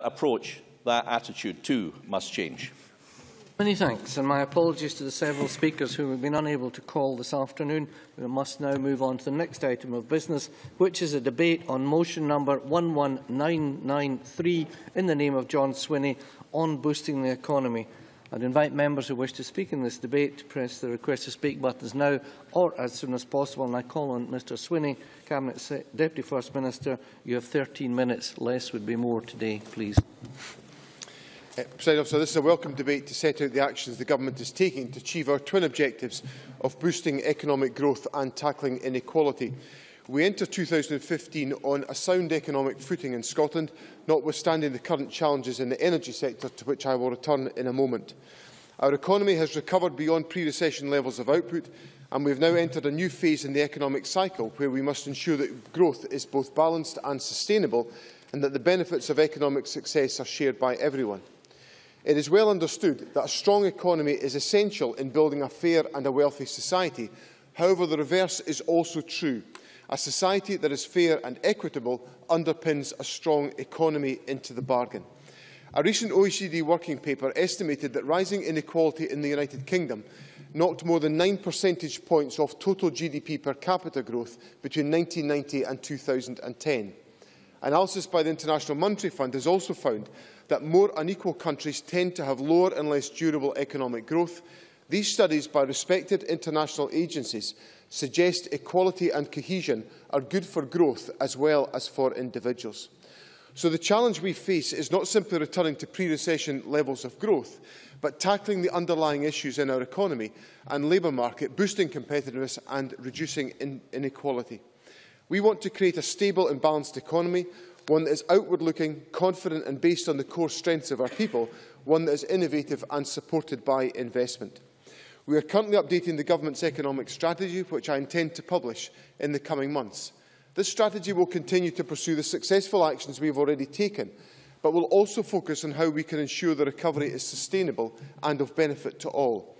approach, that attitude too must change. Many thanks, and my apologies to the several speakers who have been unable to call this afternoon. We must now move on to the next item of business, which is a debate on motion number 11993 in the name of John Swinney on boosting the economy. I'd invite members who wish to speak in this debate to press the request to speak buttons now or as soon as possible. And I call on Mr Swinney, Cabinet Deputy First Minister. You have 13 minutes. Less would be more today, please. Uh, President Officer, this is a welcome debate to set out the actions the Government is taking to achieve our twin objectives of boosting economic growth and tackling inequality. We enter 2015 on a sound economic footing in Scotland, notwithstanding the current challenges in the energy sector, to which I will return in a moment. Our economy has recovered beyond pre-recession levels of output, and we have now entered a new phase in the economic cycle where we must ensure that growth is both balanced and sustainable, and that the benefits of economic success are shared by everyone. It is well understood that a strong economy is essential in building a fair and a wealthy society. However, the reverse is also true. A society that is fair and equitable underpins a strong economy into the bargain. A recent OECD working paper estimated that rising inequality in the United Kingdom knocked more than 9 percentage points off total GDP per capita growth between 1990 and 2010. Analysis by the International Monetary Fund has also found that more unequal countries tend to have lower and less durable economic growth. These studies by respected international agencies suggest equality and cohesion are good for growth as well as for individuals. So the challenge we face is not simply returning to pre-recession levels of growth, but tackling the underlying issues in our economy and labour market, boosting competitiveness and reducing in inequality. We want to create a stable and balanced economy one that is outward-looking, confident and based on the core strengths of our people, one that is innovative and supported by investment. We are currently updating the Government's economic strategy, which I intend to publish in the coming months. This strategy will continue to pursue the successful actions we have already taken, but will also focus on how we can ensure the recovery is sustainable and of benefit to all.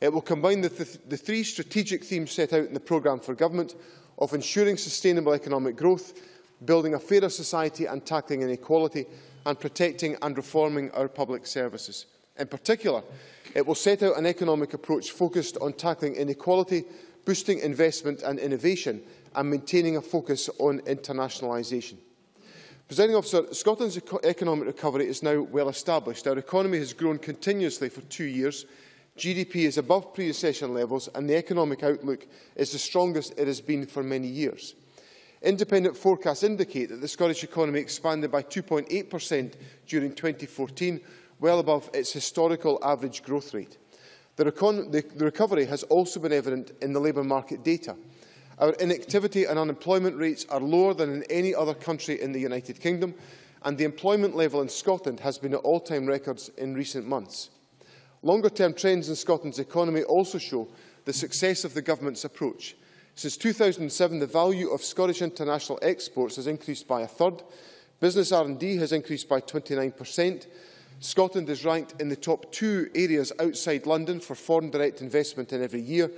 It will combine the, th the three strategic themes set out in the programme for government of ensuring sustainable economic growth, building a fairer society and tackling inequality, and protecting and reforming our public services. In particular, it will set out an economic approach focused on tackling inequality, boosting investment and innovation, and maintaining a focus on internationalisation. Presiding officer, Scotland's economic recovery is now well established. Our economy has grown continuously for two years. GDP is above pre-recession levels and the economic outlook is the strongest it has been for many years. Independent forecasts indicate that the Scottish economy expanded by 2.8% during 2014, well above its historical average growth rate. The, the, the recovery has also been evident in the labour market data. Our inactivity and unemployment rates are lower than in any other country in the United Kingdom, and the employment level in Scotland has been at all-time records in recent months. Longer-term trends in Scotland's economy also show the success of the Government's approach. Since 2007, the value of Scottish international exports has increased by a third. Business R&D has increased by 29%. Scotland is ranked in the top two areas outside London for foreign direct investment in every year,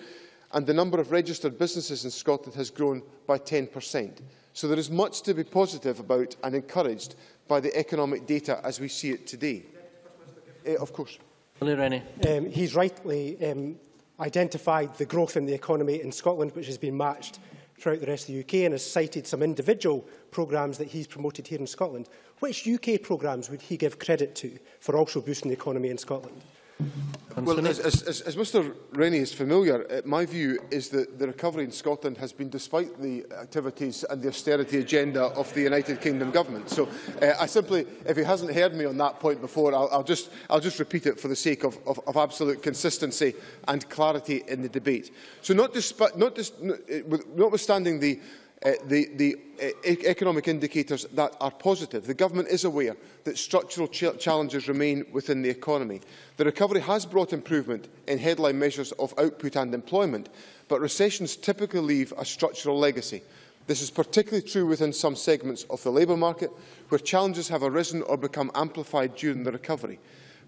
and the number of registered businesses in Scotland has grown by 10%. So there is much to be positive about and encouraged by the economic data as we see it today. Uh, of course. Um, he's rightly um, identified the growth in the economy in Scotland, which has been matched throughout the rest of the UK and has cited some individual programmes that he's promoted here in Scotland. Which UK programmes would he give credit to for also boosting the economy in Scotland? Well, as, as, as Mr Rennie is familiar, uh, my view is that the recovery in Scotland has been despite the activities and the austerity agenda of the United Kingdom government. So uh, I simply, if he hasn't heard me on that point before, I'll, I'll, just, I'll just repeat it for the sake of, of, of absolute consistency and clarity in the debate. So not, not, dis uh, notwithstanding the uh, the, the uh, economic indicators that are positive. The Government is aware that structural ch challenges remain within the economy. The recovery has brought improvement in headline measures of output and employment, but recessions typically leave a structural legacy. This is particularly true within some segments of the labour market, where challenges have arisen or become amplified during the recovery.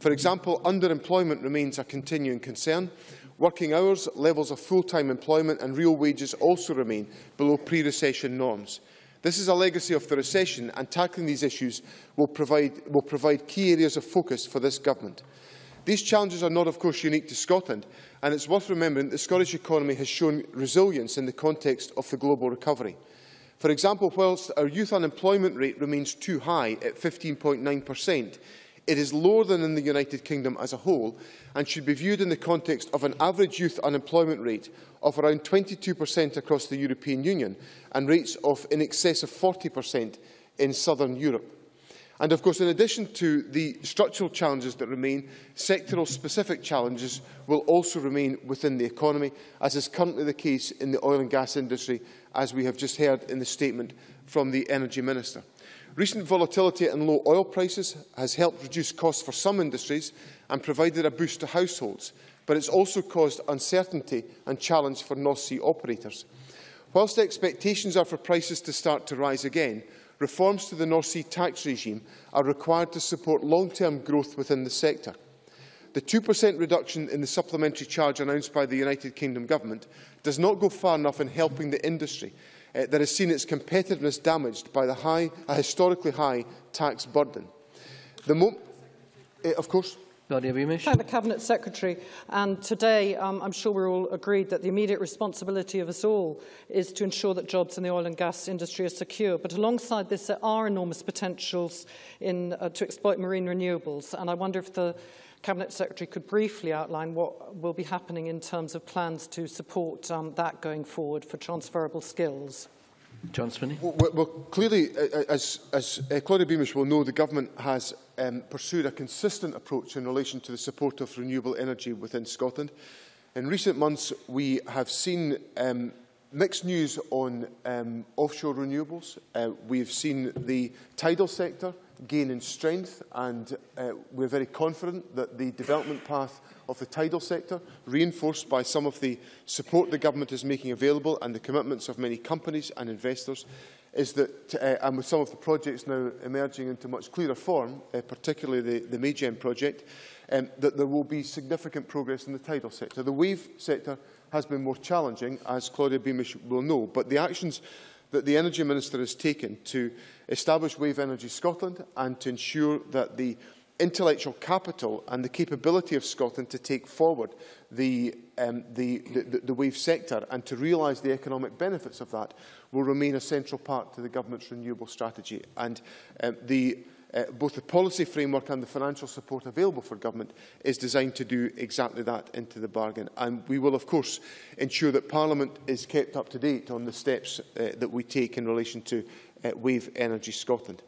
For example, underemployment remains a continuing concern, Working hours, levels of full-time employment and real wages also remain below pre-recession norms. This is a legacy of the recession and tackling these issues will provide, will provide key areas of focus for this government. These challenges are not, of course, unique to Scotland, and it's worth remembering that the Scottish economy has shown resilience in the context of the global recovery. For example, whilst our youth unemployment rate remains too high at 15.9%, it is lower than in the United Kingdom as a whole and should be viewed in the context of an average youth unemployment rate of around 22% across the European Union and rates of in excess of 40% in southern Europe. And of course, in addition to the structural challenges that remain, sectoral specific challenges will also remain within the economy, as is currently the case in the oil and gas industry, as we have just heard in the statement from the Energy Minister. Recent volatility and low oil prices has helped reduce costs for some industries and provided a boost to households, but it's also caused uncertainty and challenge for North Sea operators. Whilst the expectations are for prices to start to rise again, reforms to the North Sea tax regime are required to support long-term growth within the sector. The 2% reduction in the supplementary charge announced by the United Kingdom Government does not go far enough in helping the industry uh, that has seen its competitiveness damaged by the high, a historically high tax burden. The mo uh, of course. Claudia Beamish. Thank the Cabinet Secretary. And today, um, I'm sure we're all agreed that the immediate responsibility of us all is to ensure that jobs in the oil and gas industry are secure. But alongside this, there are enormous potentials in, uh, to exploit marine renewables. And I wonder if the Cabinet Secretary could briefly outline what will be happening in terms of plans to support um, that going forward for transferable skills. John Swinney. Well, well, clearly, as, as uh, Claudia Beamish will know, the Government has um, pursued a consistent approach in relation to the support of renewable energy within Scotland. In recent months, we have seen um, mixed news on um, offshore renewables. Uh, we have seen the tidal sector gain in strength and uh, we're very confident that the development path of the tidal sector, reinforced by some of the support the government is making available and the commitments of many companies and investors, is that, uh, and with some of the projects now emerging into much clearer form, uh, particularly the, the project, um, that there will be significant progress in the tidal sector. The wave sector has been more challenging, as Claudia Beamish will know, but the actions that the Energy Minister has taken to establish Wave Energy Scotland and to ensure that the intellectual capital and the capability of Scotland to take forward the, um, the, the, the wave sector and to realise the economic benefits of that will remain a central part to the government's renewable strategy. And um, the uh, both the policy framework and the financial support available for government is designed to do exactly that into the bargain. And we will, of course, ensure that Parliament is kept up to date on the steps uh, that we take in relation to uh, Wave Energy Scotland.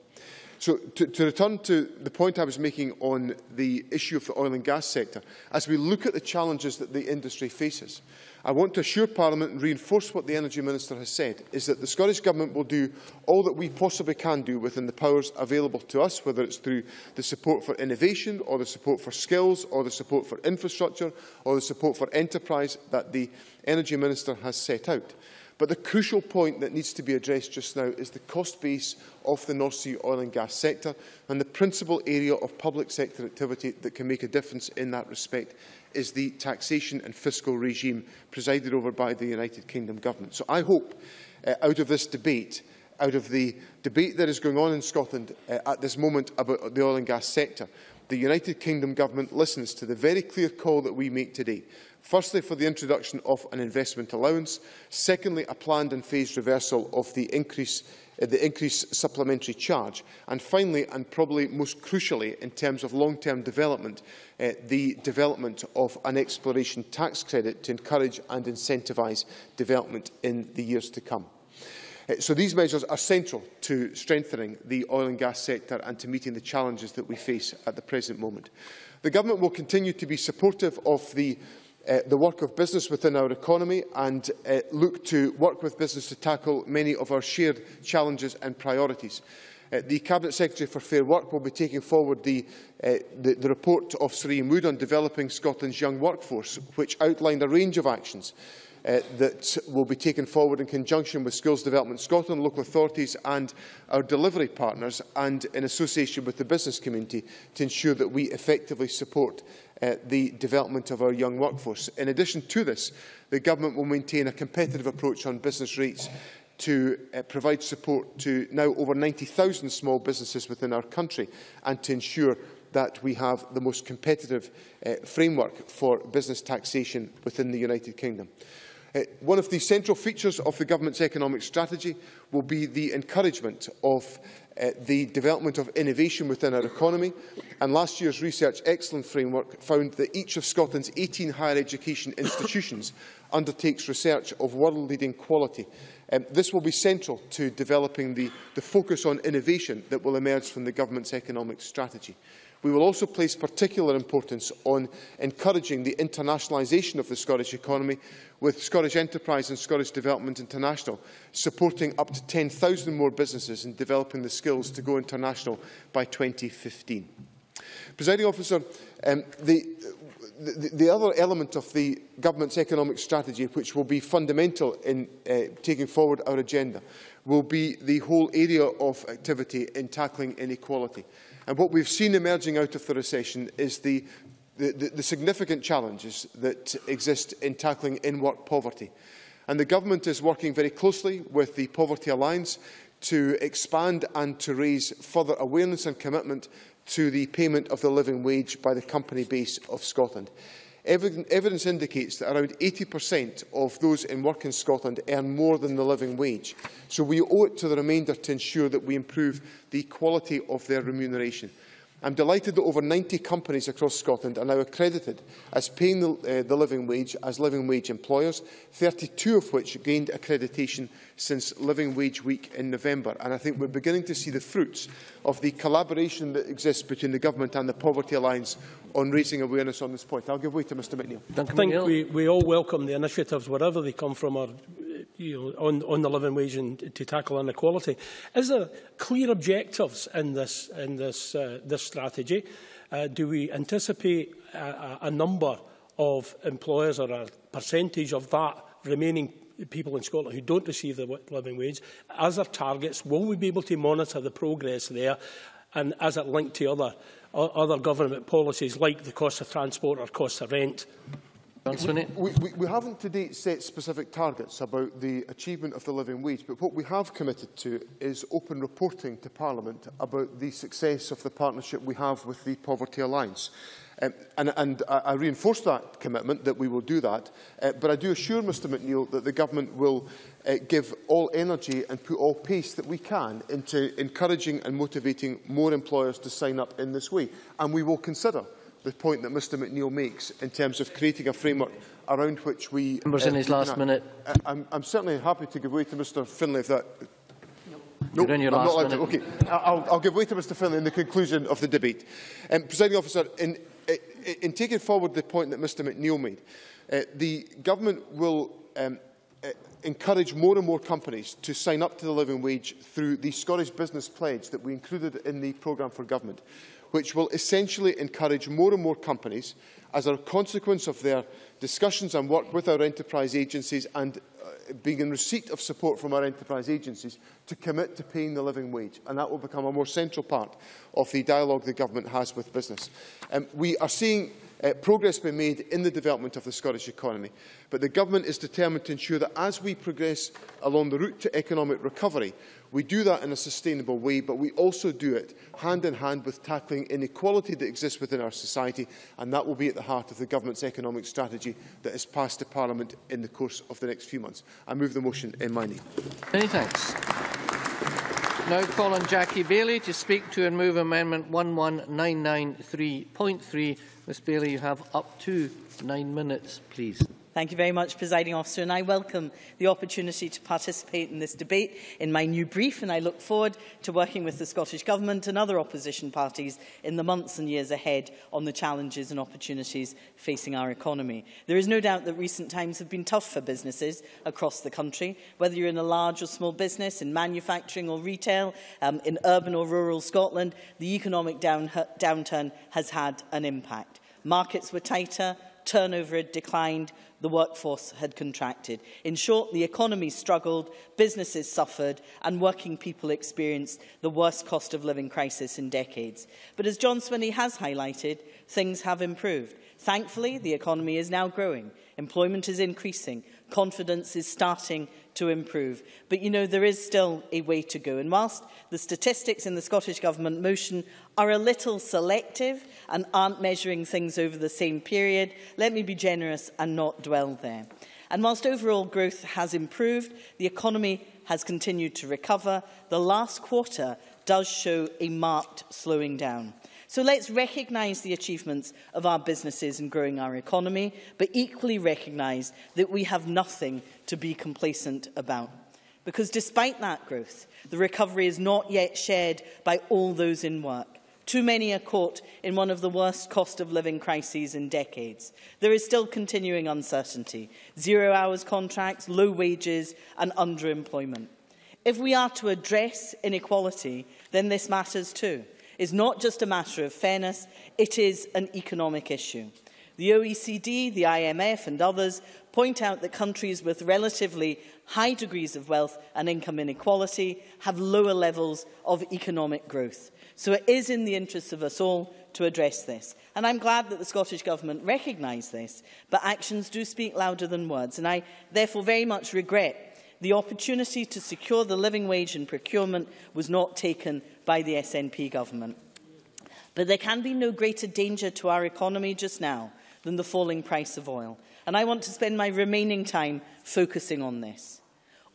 So to, to return to the point I was making on the issue of the oil and gas sector, as we look at the challenges that the industry faces, I want to assure Parliament and reinforce what the Energy Minister has said, is that the Scottish Government will do all that we possibly can do within the powers available to us, whether it's through the support for innovation or the support for skills or the support for infrastructure or the support for enterprise that the Energy Minister has set out. But the crucial point that needs to be addressed just now is the cost base of the North Sea oil and gas sector and the principal area of public sector activity that can make a difference in that respect is the taxation and fiscal regime presided over by the United Kingdom Government. So I hope uh, out of this debate, out of the debate that is going on in Scotland uh, at this moment about the oil and gas sector, the United Kingdom Government listens to the very clear call that we make today Firstly, for the introduction of an investment allowance. Secondly, a planned and phased reversal of the increase uh, the increased supplementary charge. And finally, and probably most crucially in terms of long-term development, uh, the development of an exploration tax credit to encourage and incentivise development in the years to come. Uh, so these measures are central to strengthening the oil and gas sector and to meeting the challenges that we face at the present moment. The Government will continue to be supportive of the uh, the work of business within our economy and uh, look to work with business to tackle many of our shared challenges and priorities. Uh, the Cabinet Secretary for Fair Work will be taking forward the, uh, the, the report of Sir Ian Wood on developing Scotland's young workforce, which outlined a range of actions uh, that will be taken forward in conjunction with Skills Development Scotland, local authorities and our delivery partners and in association with the business community to ensure that we effectively support uh, the development of our young workforce. In addition to this, the Government will maintain a competitive approach on business rates to uh, provide support to now over 90,000 small businesses within our country and to ensure that we have the most competitive uh, framework for business taxation within the United Kingdom. Uh, one of the central features of the Government's economic strategy will be the encouragement of uh, the development of innovation within our economy. And last year's Research Excellence Framework found that each of Scotland's 18 higher education institutions undertakes research of world-leading quality. Um, this will be central to developing the, the focus on innovation that will emerge from the Government's economic strategy. We will also place particular importance on encouraging the internationalisation of the Scottish economy, with Scottish Enterprise and Scottish Development International supporting up to 10,000 more businesses in developing the skills to go international by 2015. Presiding officer, um, the, the, the other element of the government's economic strategy, which will be fundamental in uh, taking forward our agenda, will be the whole area of activity in tackling inequality. And what we've seen emerging out of the recession is the the, the, the significant challenges that exist in tackling in-work poverty. And the government is working very closely with the Poverty Alliance to expand and to raise further awareness and commitment to the payment of the living wage by the company base of Scotland. Evidence indicates that around 80% of those in work in Scotland earn more than the living wage. So we owe it to the remainder to ensure that we improve the quality of their remuneration. I'm delighted that over 90 companies across Scotland are now accredited as paying the, uh, the living wage as living wage employers, 32 of which gained accreditation since Living Wage Week in November. And I think we're beginning to see the fruits of the collaboration that exists between the Government and the Poverty Alliance on raising awareness on this point. I'll give way to Mr McNeill. Thank I think we, we all welcome the initiatives, wherever they come from, our you know, on, on the living wage and to tackle inequality. Is there clear objectives in this, in this, uh, this strategy? Uh, do we anticipate a, a number of employers or a percentage of that remaining people in Scotland who don't receive the living wage as our targets? Will we be able to monitor the progress there? And as it linked to other, other government policies like the cost of transport or cost of rent? Mm -hmm. We, we, we haven't to date set specific targets about the achievement of the living wage, but what we have committed to is open reporting to Parliament about the success of the partnership we have with the Poverty Alliance. Um, and, and I, I reinforce that commitment that we will do that, uh, but I do assure Mr McNeil that the Government will uh, give all energy and put all pace that we can into encouraging and motivating more employers to sign up in this way. And we will consider the point that Mr McNeil makes in terms of creating a framework around which we... Members uh, in his last minute. Uh, I'm, I'm certainly happy to give way to Mr Findlay if that... No, in your I'm last not minute. To. Okay, I'll, I'll give way to Mr Findlay in the conclusion of the debate. Um, Presiding officer, in, in taking forward the point that Mr McNeil made, uh, the government will um, uh, encourage more and more companies to sign up to the living wage through the Scottish Business Pledge that we included in the programme for government which will essentially encourage more and more companies, as a consequence of their discussions and work with our enterprise agencies and uh, being in receipt of support from our enterprise agencies, to commit to paying the living wage. And that will become a more central part of the dialogue the Government has with business. Um, we are seeing uh, progress been made in the development of the Scottish economy, but the Government is determined to ensure that as we progress along the route to economic recovery, we do that in a sustainable way, but we also do it hand in hand with tackling inequality that exists within our society, and that will be at the heart of the Government's economic strategy that is passed to Parliament in the course of the next few months. I move the motion in my name. Many thanks. Now call on Jackie Bailey to speak to and move Amendment 11993.3. Ms Bailey, you have up to nine minutes, please. Thank you very much, Presiding Officer, and I welcome the opportunity to participate in this debate in my new brief, and I look forward to working with the Scottish Government and other opposition parties in the months and years ahead on the challenges and opportunities facing our economy. There is no doubt that recent times have been tough for businesses across the country, whether you're in a large or small business, in manufacturing or retail, um, in urban or rural Scotland, the economic down downturn has had an impact. Markets were tighter, turnover had declined, the workforce had contracted. In short, the economy struggled, businesses suffered, and working people experienced the worst cost of living crisis in decades. But as John Swinney has highlighted, things have improved. Thankfully, the economy is now growing. Employment is increasing. Confidence is starting to improve. But, you know, there is still a way to go. And whilst the statistics in the Scottish Government motion are a little selective and aren't measuring things over the same period, let me be generous and not dwell there. And whilst overall growth has improved, the economy has continued to recover, the last quarter does show a marked slowing down. So let's recognise the achievements of our businesses in growing our economy, but equally recognise that we have nothing to be complacent about. Because despite that growth, the recovery is not yet shared by all those in work. Too many are caught in one of the worst cost of living crises in decades. There is still continuing uncertainty, zero hours contracts, low wages and underemployment. If we are to address inequality, then this matters too is not just a matter of fairness, it is an economic issue. The OECD, the IMF and others point out that countries with relatively high degrees of wealth and income inequality have lower levels of economic growth. So it is in the interests of us all to address this. And I'm glad that the Scottish Government recognise this, but actions do speak louder than words. And I therefore very much regret the opportunity to secure the living wage in procurement was not taken by the SNP government. But there can be no greater danger to our economy just now than the falling price of oil. And I want to spend my remaining time focusing on this.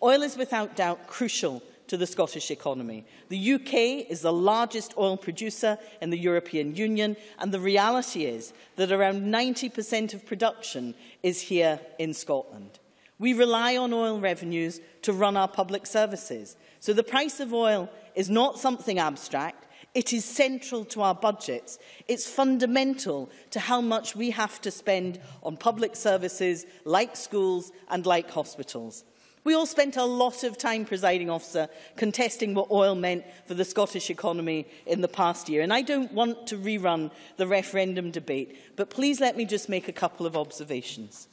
Oil is without doubt crucial to the Scottish economy. The UK is the largest oil producer in the European Union, and the reality is that around 90% of production is here in Scotland. We rely on oil revenues to run our public services. So the price of oil is not something abstract. It is central to our budgets. It's fundamental to how much we have to spend on public services like schools and like hospitals. We all spent a lot of time, presiding officer, contesting what oil meant for the Scottish economy in the past year. And I don't want to rerun the referendum debate, but please let me just make a couple of observations.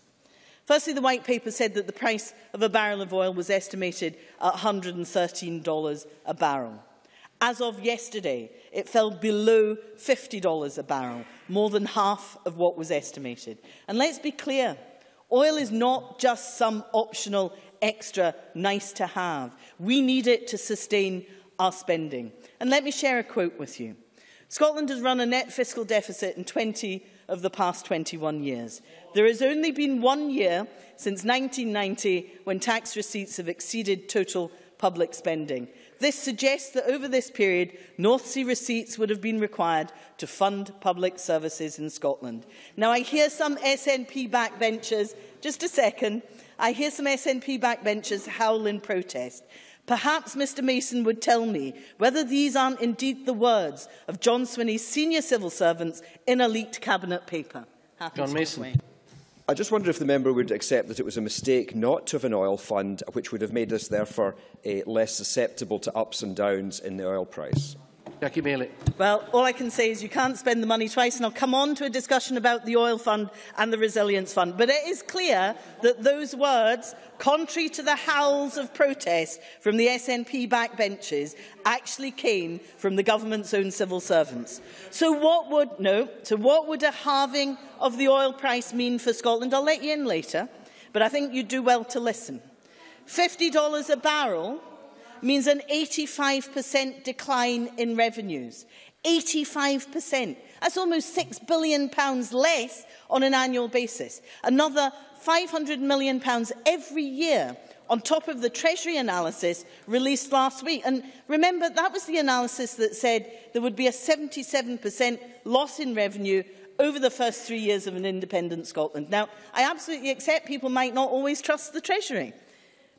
Firstly, the White Paper said that the price of a barrel of oil was estimated at $113 a barrel. As of yesterday, it fell below $50 a barrel, more than half of what was estimated. And let's be clear, oil is not just some optional extra nice to have. We need it to sustain our spending. And let me share a quote with you. Scotland has run a net fiscal deficit in 20 of the past 21 years. There has only been one year since 1990 when tax receipts have exceeded total public spending. This suggests that over this period, North Sea receipts would have been required to fund public services in Scotland. Now, I hear some SNP backbenchers, just a second, I hear some SNP backbenchers howl in protest. Perhaps Mr Mason would tell me whether these aren't indeed the words of John Swinney's senior civil servants in a leaked cabinet paper. Happy John Mason. I just wonder if the member would accept that it was a mistake not to have an oil fund, which would have made us therefore uh, less susceptible to ups and downs in the oil price. Jackie Baillie. Well, all I can say is you can't spend the money twice, and I'll come on to a discussion about the oil fund and the resilience fund. But it is clear that those words, contrary to the howls of protest from the SNP backbenches, actually came from the government's own civil servants. So what would, no, so what would a halving of the oil price mean for Scotland? I'll let you in later, but I think you'd do well to listen. $50 a barrel means an 85% decline in revenues. 85%. That's almost £6 billion less on an annual basis. Another £500 million every year on top of the Treasury analysis released last week. And remember, that was the analysis that said there would be a 77% loss in revenue over the first three years of an independent Scotland. Now, I absolutely accept people might not always trust the Treasury.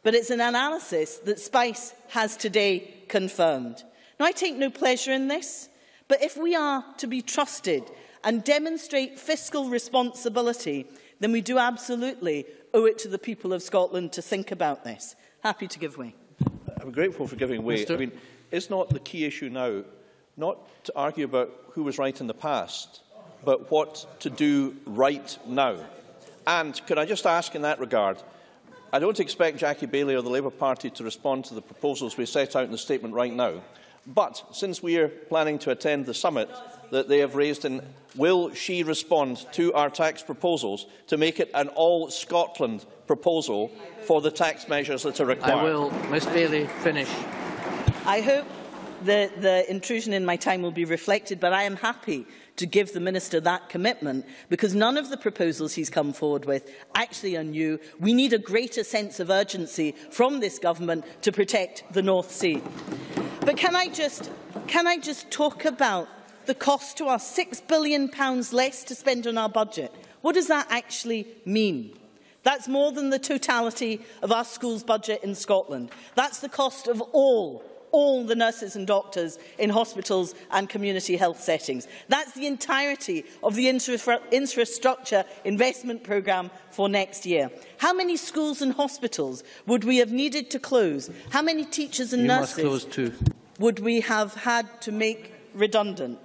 But it's an analysis that SPICe has today confirmed. Now, I take no pleasure in this, but if we are to be trusted and demonstrate fiscal responsibility, then we do absolutely owe it to the people of Scotland to think about this. Happy to give way. I'm grateful for giving way. Mr. I mean, is not the key issue now not to argue about who was right in the past, but what to do right now. And could I just ask in that regard, I don't expect Jackie Baillie or the Labour Party to respond to the proposals we set out in the statement right now, but since we are planning to attend the summit that they have raised, in, will she respond to our tax proposals to make it an all-Scotland proposal for the tax measures that are required? I will. Ms Baillie, finish. I hope the, the intrusion in my time will be reflected, but I am happy to give the Minister that commitment because none of the proposals he's come forward with actually are new. We need a greater sense of urgency from this government to protect the North Sea. But can I just, can I just talk about the cost to us? £6 billion less to spend on our budget. What does that actually mean? That's more than the totality of our school's budget in Scotland. That's the cost of all all the nurses and doctors in hospitals and community health settings. That's the entirety of the infrastructure investment programme for next year. How many schools and hospitals would we have needed to close? How many teachers and you nurses would we have had to make redundant?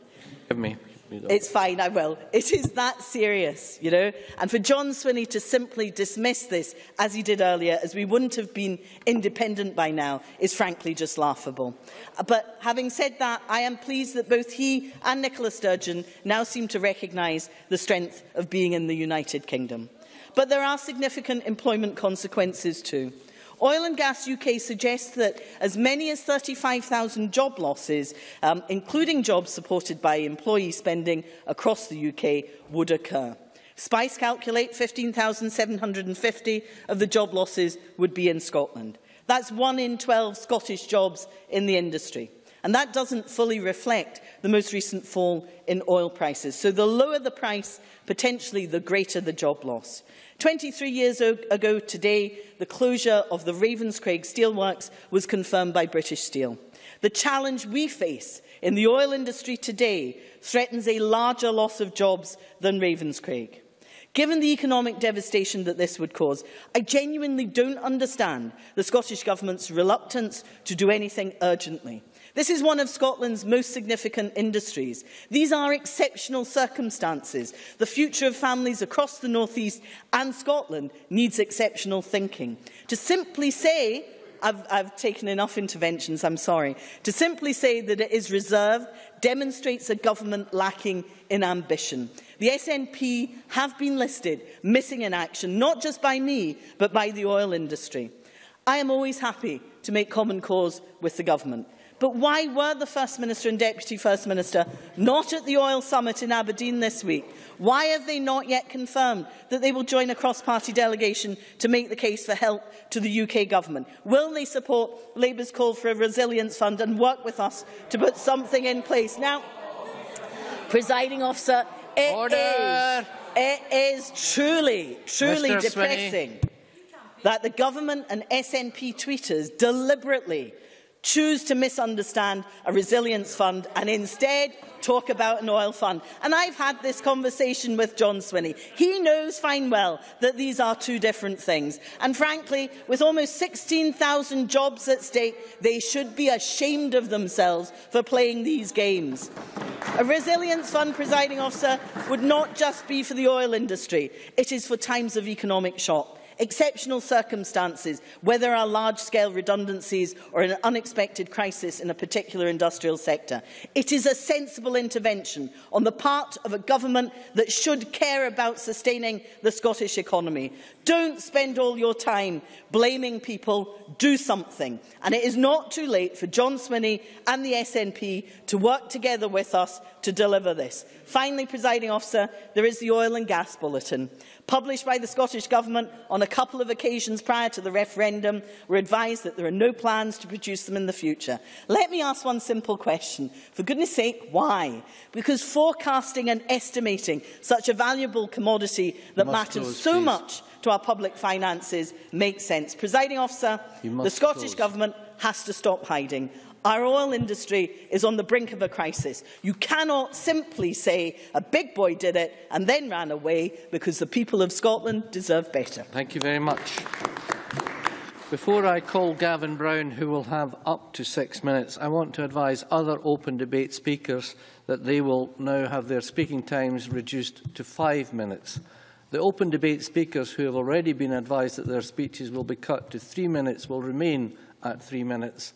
Give me. It's fine, I will. It is that serious, you know. And for John Swinney to simply dismiss this, as he did earlier, as we wouldn't have been independent by now, is frankly just laughable. Uh, but having said that, I am pleased that both he and Nicola Sturgeon now seem to recognise the strength of being in the United Kingdom. But there are significant employment consequences too. Oil and Gas UK suggests that as many as 35,000 job losses, um, including jobs supported by employee spending across the UK, would occur. SPICe calculate 15,750 of the job losses would be in Scotland. That's one in 12 Scottish jobs in the industry. And that doesn't fully reflect the most recent fall in oil prices. So the lower the price, potentially the greater the job loss. 23 years ago today, the closure of the Ravenscraig Steelworks was confirmed by British Steel. The challenge we face in the oil industry today threatens a larger loss of jobs than Ravenscraig. Given the economic devastation that this would cause, I genuinely don't understand the Scottish Government's reluctance to do anything urgently. This is one of Scotland's most significant industries. These are exceptional circumstances. The future of families across the North East and Scotland needs exceptional thinking. To simply say I've, I've taken enough interventions, I'm sorry. To simply say that it is reserved demonstrates a government lacking in ambition. The SNP have been listed missing in action, not just by me, but by the oil industry. I am always happy to make common cause with the government. But why were the First Minister and Deputy First Minister not at the oil summit in Aberdeen this week? Why have they not yet confirmed that they will join a cross-party delegation to make the case for help to the UK government? Will they support Labour's call for a resilience fund and work with us to put something in place? Now, presiding officer, it is, it is truly, truly Mr. depressing that the government and SNP tweeters deliberately choose to misunderstand a resilience fund and instead talk about an oil fund. And I've had this conversation with John Swinney. He knows fine well that these are two different things. And frankly, with almost 16,000 jobs at stake, they should be ashamed of themselves for playing these games. A resilience fund, presiding officer, would not just be for the oil industry. It is for times of economic shock exceptional circumstances, where there are large-scale redundancies or an unexpected crisis in a particular industrial sector. It is a sensible intervention on the part of a government that should care about sustaining the Scottish economy. Don't spend all your time blaming people, do something. And it is not too late for John Swinney and the SNP to work together with us to deliver this. Finally, presiding officer, there is the Oil and Gas Bulletin. Published by the Scottish Government on a couple of occasions prior to the referendum, we're advised that there are no plans to produce them in the future. Let me ask one simple question. For goodness sake, why? Because forecasting and estimating such a valuable commodity that matters close, so please. much to our public finances makes sense. Presiding officer, the Scottish close. Government has to stop hiding. Our oil industry is on the brink of a crisis. You cannot simply say a big boy did it and then ran away because the people of Scotland deserve better. Thank you very much. Before I call Gavin Brown, who will have up to six minutes, I want to advise other open debate speakers that they will now have their speaking times reduced to five minutes. The open debate speakers who have already been advised that their speeches will be cut to three minutes will remain at three minutes,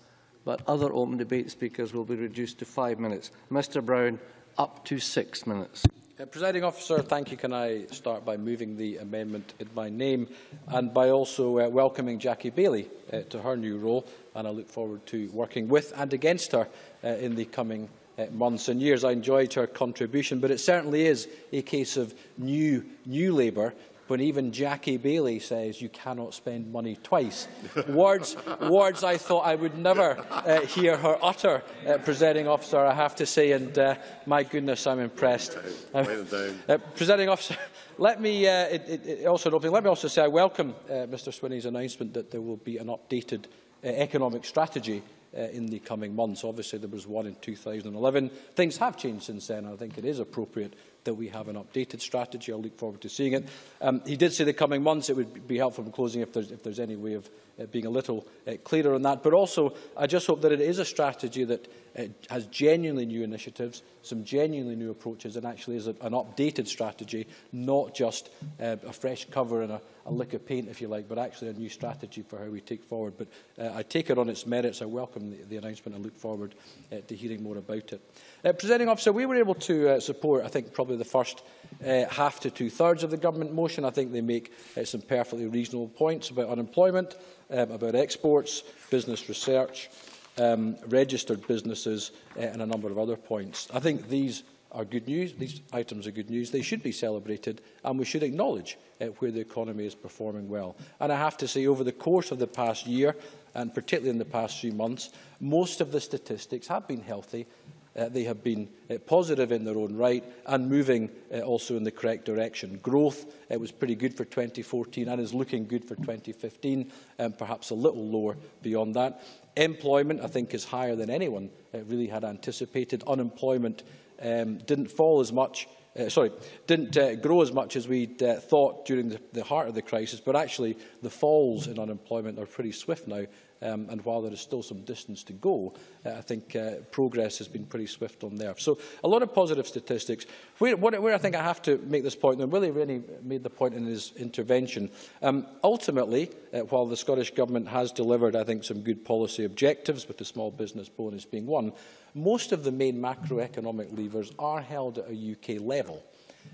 but other open debate speakers will be reduced to five minutes. Mr Brown, up to six minutes. Uh, Presiding officer, thank you. Can I start by moving the amendment in my name and by also uh, welcoming Jackie Baillie uh, to her new role and I look forward to working with and against her uh, in the coming uh, months and years. I enjoyed her contribution, but it certainly is a case of new, new Labour when even Jackie Baillie says you cannot spend money twice. words, words I thought I would never uh, hear her utter, uh, presenting officer, I have to say, and uh, my goodness, I'm impressed. Um, uh, presenting officer, let me uh, it, it, also let me also say I welcome uh, Mr Swinney's announcement that there will be an updated uh, economic strategy uh, in the coming months. Obviously, there was one in 2011. Things have changed since then. I think it is appropriate that we have an updated strategy. I'll look forward to seeing it. Um, he did say the coming months it would be helpful in closing if there's, if there's any way of uh, being a little uh, clearer on that. But also, I just hope that it is a strategy that uh, has genuinely new initiatives, some genuinely new approaches, and actually is a, an updated strategy, not just uh, a fresh cover and a, a lick of paint, if you like, but actually a new strategy for how we take forward. But uh, I take it on its merits. I welcome the, the announcement and look forward uh, to hearing more about it. Uh, Presiding officer, we were able to uh, support, I think, probably the first uh, half to two-thirds of the government motion. I think they make uh, some perfectly reasonable points about unemployment, um, about exports, business research, um, registered businesses uh, and a number of other points. I think these are good news. These items are good news. They should be celebrated and we should acknowledge uh, where the economy is performing well. And I have to say, over the course of the past year, and particularly in the past few months, most of the statistics have been healthy Uh, they have been uh, positive in their own right and moving uh, also in the correct direction. Growth uh, was pretty good for 2014 and is looking good for 2015, um, perhaps a little lower beyond that. Employment, I think, is higher than anyone uh, really had anticipated. Unemployment um, didn't fall as much uh, sorry, didn't uh, grow as much as we'd uh, thought during the, the heart of the crisis, but actually the falls in unemployment are pretty swift now Um, and while there is still some distance to go, uh, I think uh, progress has been pretty swift on there. So a lot of positive statistics. Where, where I think I have to make this point, and Willie really made the point in his intervention, um, ultimately, uh, while the Scottish Government has delivered, I think, some good policy objectives, with the small business bonus being one, most of the main macroeconomic levers are held at a UK level.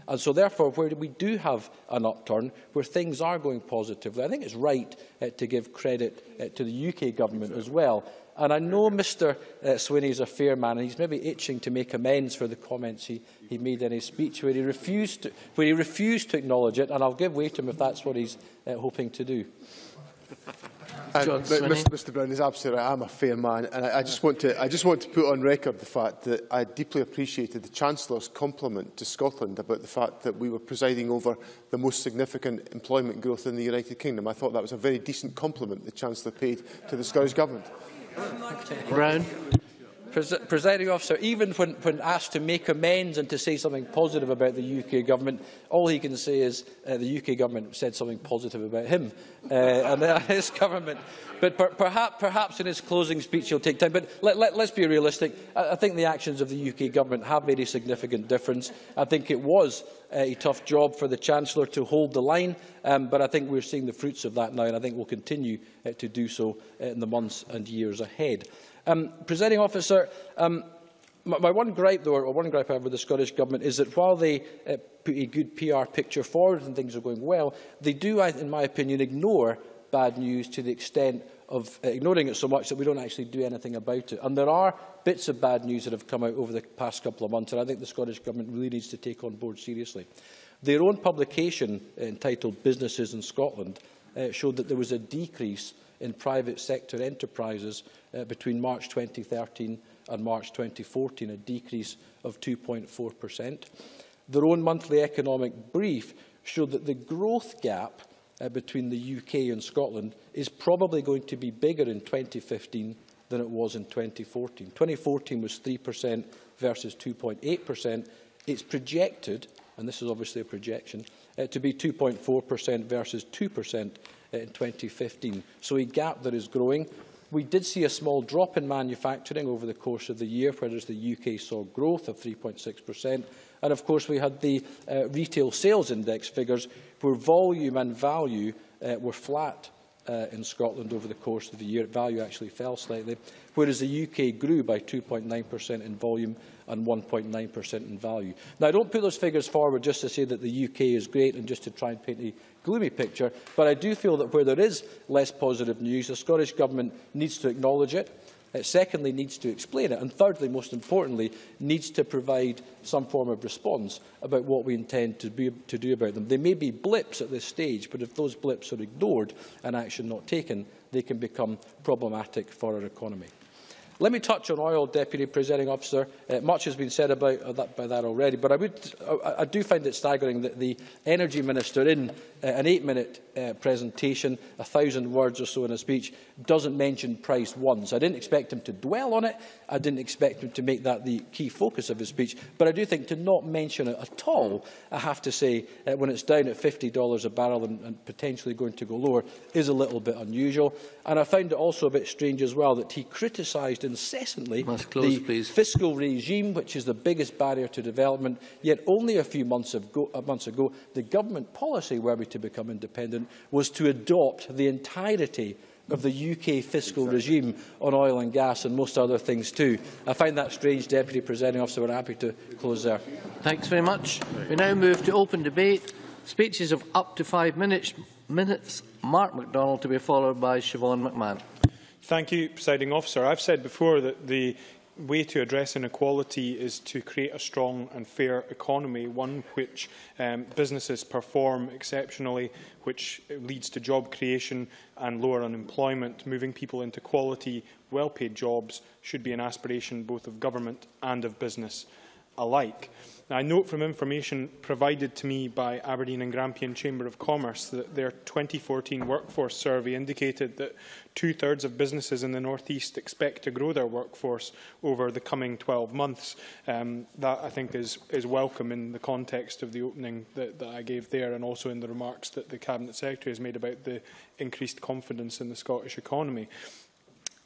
And so therefore, where we do have an upturn, where things are going positively, I think it's right uh, to give credit uh, to the UK government as well. And I know Mr uh, is a fair man, and he's maybe itching to make amends for the comments he, he made in his speech, where he, refused to, where he refused to acknowledge it, and I'll give way to him if that's what he's uh, hoping to do. John, Mr. Mr. Brown is absolutely right. I'm a fair man, and I, I, just want to I just want to put on record the fact that I deeply appreciated the Chancellor's compliment to Scotland about the fact that we were presiding over the most significant employment growth in the United Kingdom. I thought that was a very decent compliment the Chancellor paid to the Scottish Government. Brown. Pres presiding officer, even when, when asked to make amends and to say something positive about the UK government, all he can say is uh, the UK government said something positive about him uh, and uh, his government. But per perhaps, perhaps in his closing speech he'll take time. But let, let, let's be realistic. I, I think the actions of the UK government have made a significant difference. I think it was a tough job for the Chancellor to hold the line, um, but I think we're seeing the fruits of that now, and I think we'll continue uh, to do so uh, in the months and years ahead. Um, Presiding officer, um, my, my one gripe, though, or one gripe I have with the Scottish Government is that while they uh, put a good PR picture forward and things are going well, they do, in my opinion, ignore bad news to the extent of uh, ignoring it so much that we don't actually do anything about it. And there are bits of bad news that have come out over the past couple of months, and I think the Scottish Government really needs to take on board seriously. Their own publication, uh, entitled Businesses in Scotland, uh, showed that there was a decrease in private sector enterprises uh, between March 2013 and March 2014, a decrease of 2.4%. Their own monthly economic brief showed that the growth gap uh, between the UK and Scotland is probably going to be bigger in 2015 than it was in 2014. 2014 was 3% versus 2.8%. It's projected, and this is obviously a projection, uh, to be 2.4% versus 2% uh, in 2015, so a gap that is growing. We did see a small drop in manufacturing over the course of the year, whereas the UK saw growth of 3.6%. And of course, we had the uh, retail sales index figures, where volume and value uh, were flat uh, in Scotland over the course of the year. Value actually fell slightly, whereas the UK grew by 2.9% in volume and 1.9% in value. Now, I don't put those figures forward just to say that the UK is great and just to try and paint a gloomy picture, but I do feel that where there is less positive news, the Scottish Government needs to acknowledge it It secondly needs to explain it, and thirdly, most importantly, needs to provide some form of response about what we intend to, be, to do about them. They may be blips at this stage, but if those blips are ignored and action not taken, they can become problematic for our economy. Let me touch on oil, Deputy Presiding Officer. Uh, much has been said about uh, that, by that already, but I, would, I, I do find it staggering that the Energy Minister in an eight-minute uh, presentation, a thousand words or so in a speech, doesn't mention price once. I didn't expect him to dwell on it. I didn't expect him to make that the key focus of his speech. But I do think to not mention it at all, I have to say, uh, when it's down at $50 a barrel and, and potentially going to go lower, is a little bit unusual. And I found it also a bit strange as well that he criticised incessantly close, the please. fiscal regime, which is the biggest barrier to development. Yet only a few months ago, uh, months ago the government policy, were we to become independent, was to adopt the entirety of the UK fiscal regime on oil and gas and most other things too. I find that strange, Deputy Presiding Officer. We're happy to close there. Thanks very much. We now move to open debate. Speeches of up to five minutes. minutes. Mark McDonald to be followed by Siobhan McMahon. Thank you, Presiding Officer. I've said before that the way to address inequality is to create a strong and fair economy, one which um, businesses perform exceptionally, which leads to job creation and lower unemployment. Moving people into quality, well-paid jobs should be an aspiration both of government and of business alike. I note from information provided to me by Aberdeen and Grampian Chamber of Commerce that their 2014 workforce survey indicated that two-thirds of businesses in the North East expect to grow their workforce over the coming 12 months. Um, that, I think, is, is welcome in the context of the opening that, that I gave there and also in the remarks that the Cabinet Secretary has made about the increased confidence in the Scottish economy.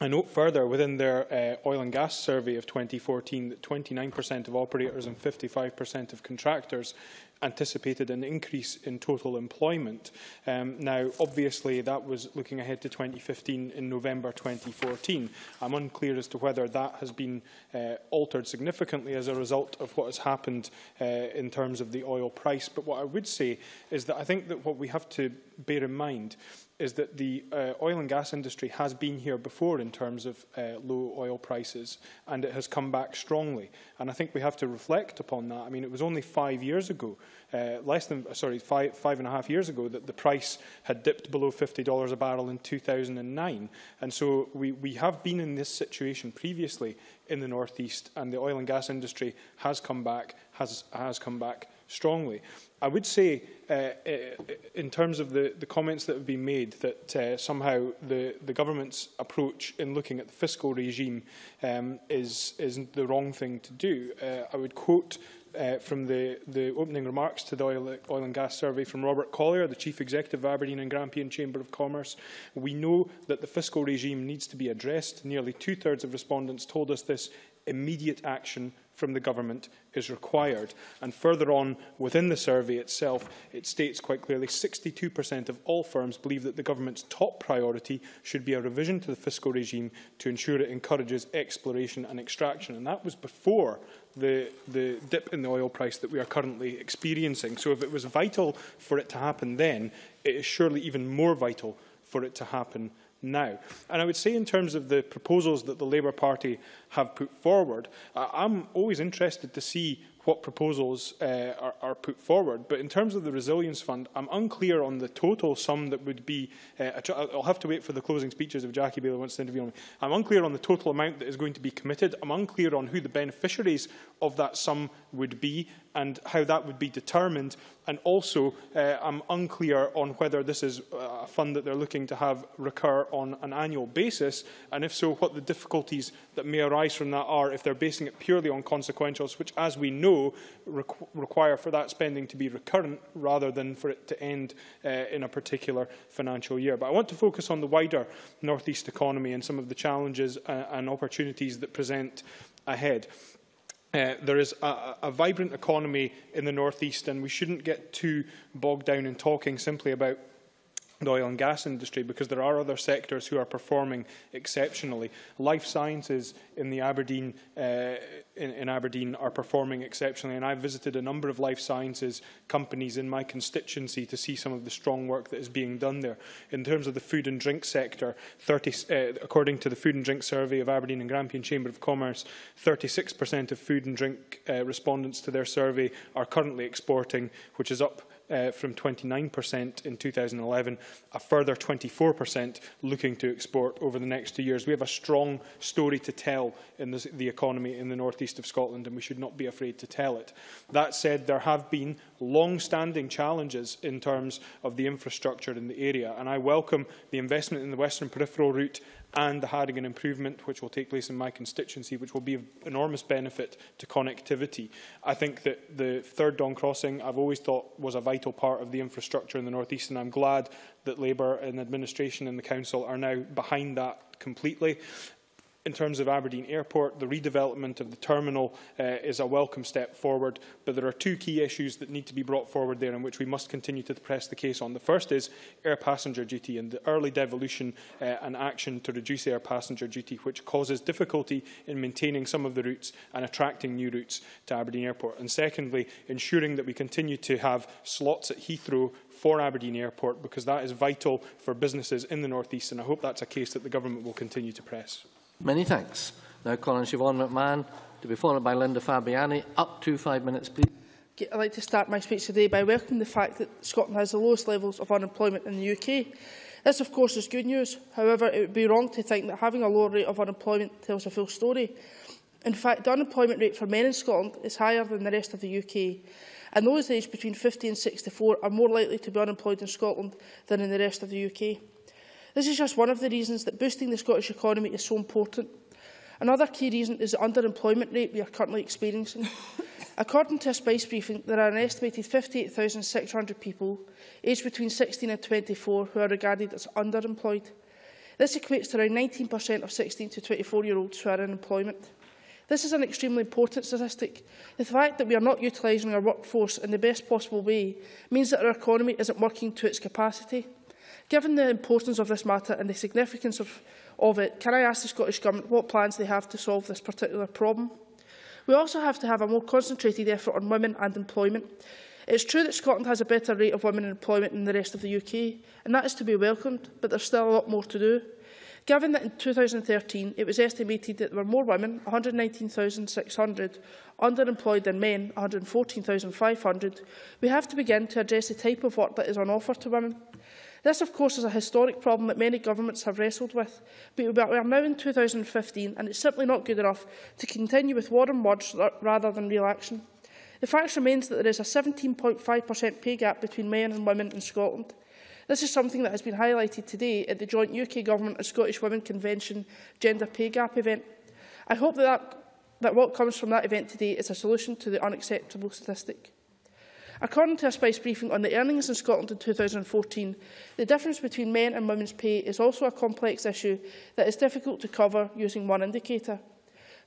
I note further within their uh, oil and gas survey of 2014 that 29% of operators and 55% of contractors anticipated an increase in total employment. Um, now, obviously, that was looking ahead to 2015 in November 2014. I'm unclear as to whether that has been uh, altered significantly as a result of what has happened uh, in terms of the oil price. But what I would say is that I think that what we have to bear in mind is that the uh, oil and gas industry has been here before in terms of uh, low oil prices and it has come back strongly. And I think we have to reflect upon that. I mean, it was only five years ago, uh, less than, sorry, five, five and a half years ago that the price had dipped below $50 a barrel in 2009. And so we, we have been in this situation previously in the North East and the oil and gas industry has come back, has, has come back strongly. I would say, uh, uh, in terms of the, the comments that have been made, that uh, somehow the, the government's approach in looking at the fiscal regime um, is, is the wrong thing to do. Uh, I would quote uh, from the, the opening remarks to the oil, oil and gas survey from Robert Collier, the Chief Executive of Aberdeen and Grampian Chamber of Commerce. We know that the fiscal regime needs to be addressed. Nearly two-thirds of respondents told us this immediate action from the government is required. And further on, within the survey itself, it states quite clearly 62% of all firms believe that the government's top priority should be a revision to the fiscal regime to ensure it encourages exploration and extraction. And that was before the, the dip in the oil price that we are currently experiencing. So if it was vital for it to happen then, it is surely even more vital for it to happen now. And I would say in terms of the proposals that the Labour Party have put forward, I'm always interested to see what proposals uh, are, are put forward. But in terms of the Resilience Fund, I'm unclear on the total sum that would be... Uh, I'll have to wait for the closing speeches if Jackie Baillie wants to interview me. I'm unclear on the total amount that is going to be committed. I'm unclear on who the beneficiaries of that sum would be and how that would be determined. And also, uh, I'm unclear on whether this is a fund that they're looking to have recur on an annual basis, and if so, what the difficulties that may arise from that are if they're basing it purely on consequentials, which, as we know, know requ require for that spending to be recurrent rather than for it to end uh, in a particular financial year. But I want to focus on the wider North East economy and some of the challenges uh, and opportunities that present ahead. Uh, there is a, a vibrant economy in the North East and we shouldn't get too bogged down in talking simply about the oil and gas industry because there are other sectors who are performing exceptionally. Life sciences in the Aberdeen uh, in, in Aberdeen are performing exceptionally and I've visited a number of life sciences companies in my constituency to see some of the strong work that is being done there. In terms of the food and drink sector, 30, uh, according to the Food and Drink Survey of Aberdeen and Grampian Chamber of Commerce, 36% of food and drink uh, respondents to their survey are currently exporting, which is up uh, from 29% in 2011, a further 24% looking to export over the next two years. We have a strong story to tell in this, the economy in the northeast of Scotland, and we should not be afraid to tell it. That said, there have been long-standing challenges in terms of the infrastructure in the area, and I welcome the investment in the Western Peripheral route and the Haudagain improvement, which will take place in my constituency, which will be of enormous benefit to connectivity. I think that the third Don crossing, I've always thought, was a vital part of the infrastructure in the North East, and I'm glad that Labour and administration and the Council are now behind that completely. In terms of Aberdeen Airport, the redevelopment of the terminal uh, is a welcome step forward, but there are two key issues that need to be brought forward there in which we must continue to press the case on. The first is air passenger duty and the early devolution uh, and action to reduce air passenger duty, which causes difficulty in maintaining some of the routes and attracting new routes to Aberdeen Airport. And secondly, ensuring that we continue to have slots at Heathrow for Aberdeen Airport, because that is vital for businesses in the North East, and I hope that's a case that the Government will continue to press. Many thanks. Now calling Siobhan McMahon to be followed by Linda Fabiani. Up to five minutes, please. I'd like to start my speech today by welcoming the fact that Scotland has the lowest levels of unemployment in the UK. This, of course, is good news. However, it would be wrong to think that having a lower rate of unemployment tells a full story. In fact, the unemployment rate for men in Scotland is higher than the rest of the UK, and those aged between 50 and 64 are more likely to be unemployed in Scotland than in the rest of the UK. This is just one of the reasons that boosting the Scottish economy is so important. Another key reason is the underemployment rate we are currently experiencing. According to a Spice briefing, there are an estimated 58,600 people aged between 16 and 24 who are regarded as underemployed. This equates to around 19% of 16 to 24-year-olds who are in employment. This is an extremely important statistic. The fact that we are not utilising our workforce in the best possible way means that our economy isn't working to its capacity. Given the importance of this matter and the significance of, of it, can I ask the Scottish Government what plans they have to solve this particular problem? We also have to have a more concentrated effort on women and employment. It's true that Scotland has a better rate of women in employment than the rest of the UK, and that is to be welcomed, but there's still a lot more to do. Given that in 2013 it was estimated that there were more women, 119,600, underemployed than men, 114,500, we have to begin to address the type of work that is on offer to women. This, of course, is a historic problem that many governments have wrestled with, but we are now in 2015 and it's simply not good enough to continue with warm words rather than real action. The fact remains that there is a 17.5% pay gap between men and women in Scotland. This is something that has been highlighted today at the joint UK Government and Scottish Women Convention Gender Pay Gap event. I hope that, that, that what comes from that event today is a solution to the unacceptable statistic. According to a Spice briefing on the earnings in Scotland in 2014, the difference between men and women's pay is also a complex issue that is difficult to cover using one indicator.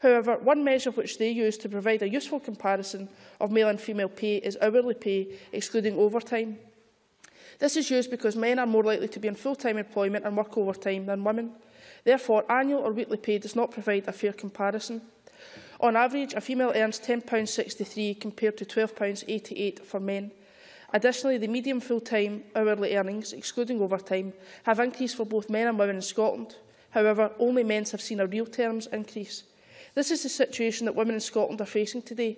However, one measure which they use to provide a useful comparison of male and female pay is hourly pay, excluding overtime. This is used because men are more likely to be in full-time employment and work overtime than women. Therefore, annual or weekly pay does not provide a fair comparison. On average, a female earns £10.63 compared to £12.88 for men. Additionally, the median full-time hourly earnings, excluding overtime, have increased for both men and women in Scotland. However, only men have seen a real terms increase. This is the situation that women in Scotland are facing today.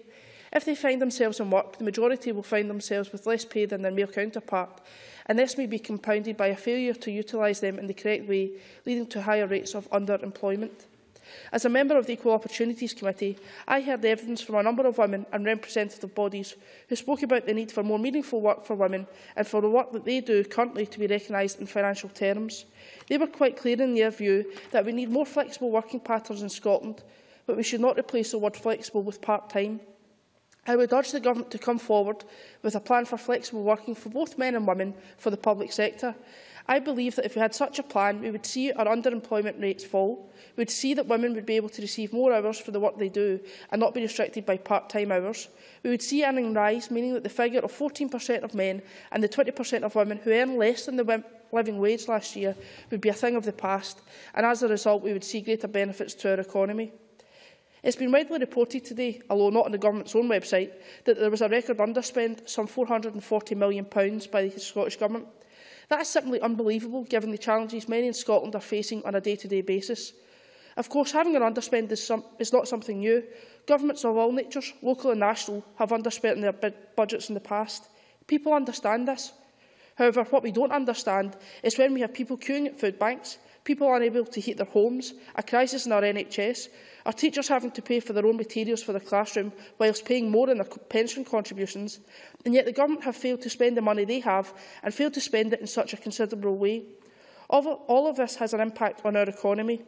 If they find themselves in work, the majority will find themselves with less pay than their male counterpart, and this may be compounded by a failure to utilise them in the correct way, leading to higher rates of underemployment. As a member of the Equal Opportunities Committee, I heard evidence from a number of women and representative bodies who spoke about the need for more meaningful work for women and for the work that they do currently to be recognised in financial terms. They were quite clear in their view that we need more flexible working patterns in Scotland, but we should not replace the word flexible with part-time. I would urge the Government to come forward with a plan for flexible working for both men and women for the public sector. I believe that if we had such a plan, we would see our underemployment rates fall, we would see that women would be able to receive more hours for the work they do and not be restricted by part-time hours. We would see earning rise, meaning that the figure of 14% of men and the 20% of women who earn less than the living wage last year would be a thing of the past, and as a result we would see greater benefits to our economy. It's been widely reported today, although not on the Government's own website, that there was a record underspend, some £440 million by the Scottish Government. That is simply unbelievable given the challenges many in Scotland are facing on a day-to-day -day basis. Of course, having an underspend is, some, is not something new. Governments of all natures, local and national, have underspent their budgets in the past. People understand this. However, what we don't understand is when we have people queuing at food banks, people unable to heat their homes, a crisis in our NHS, our teachers having to pay for their own materials for their classroom whilst paying more in their pension contributions, and yet the Government have failed to spend the money they have and failed to spend it in such a considerable way. All of this has an impact on our economy.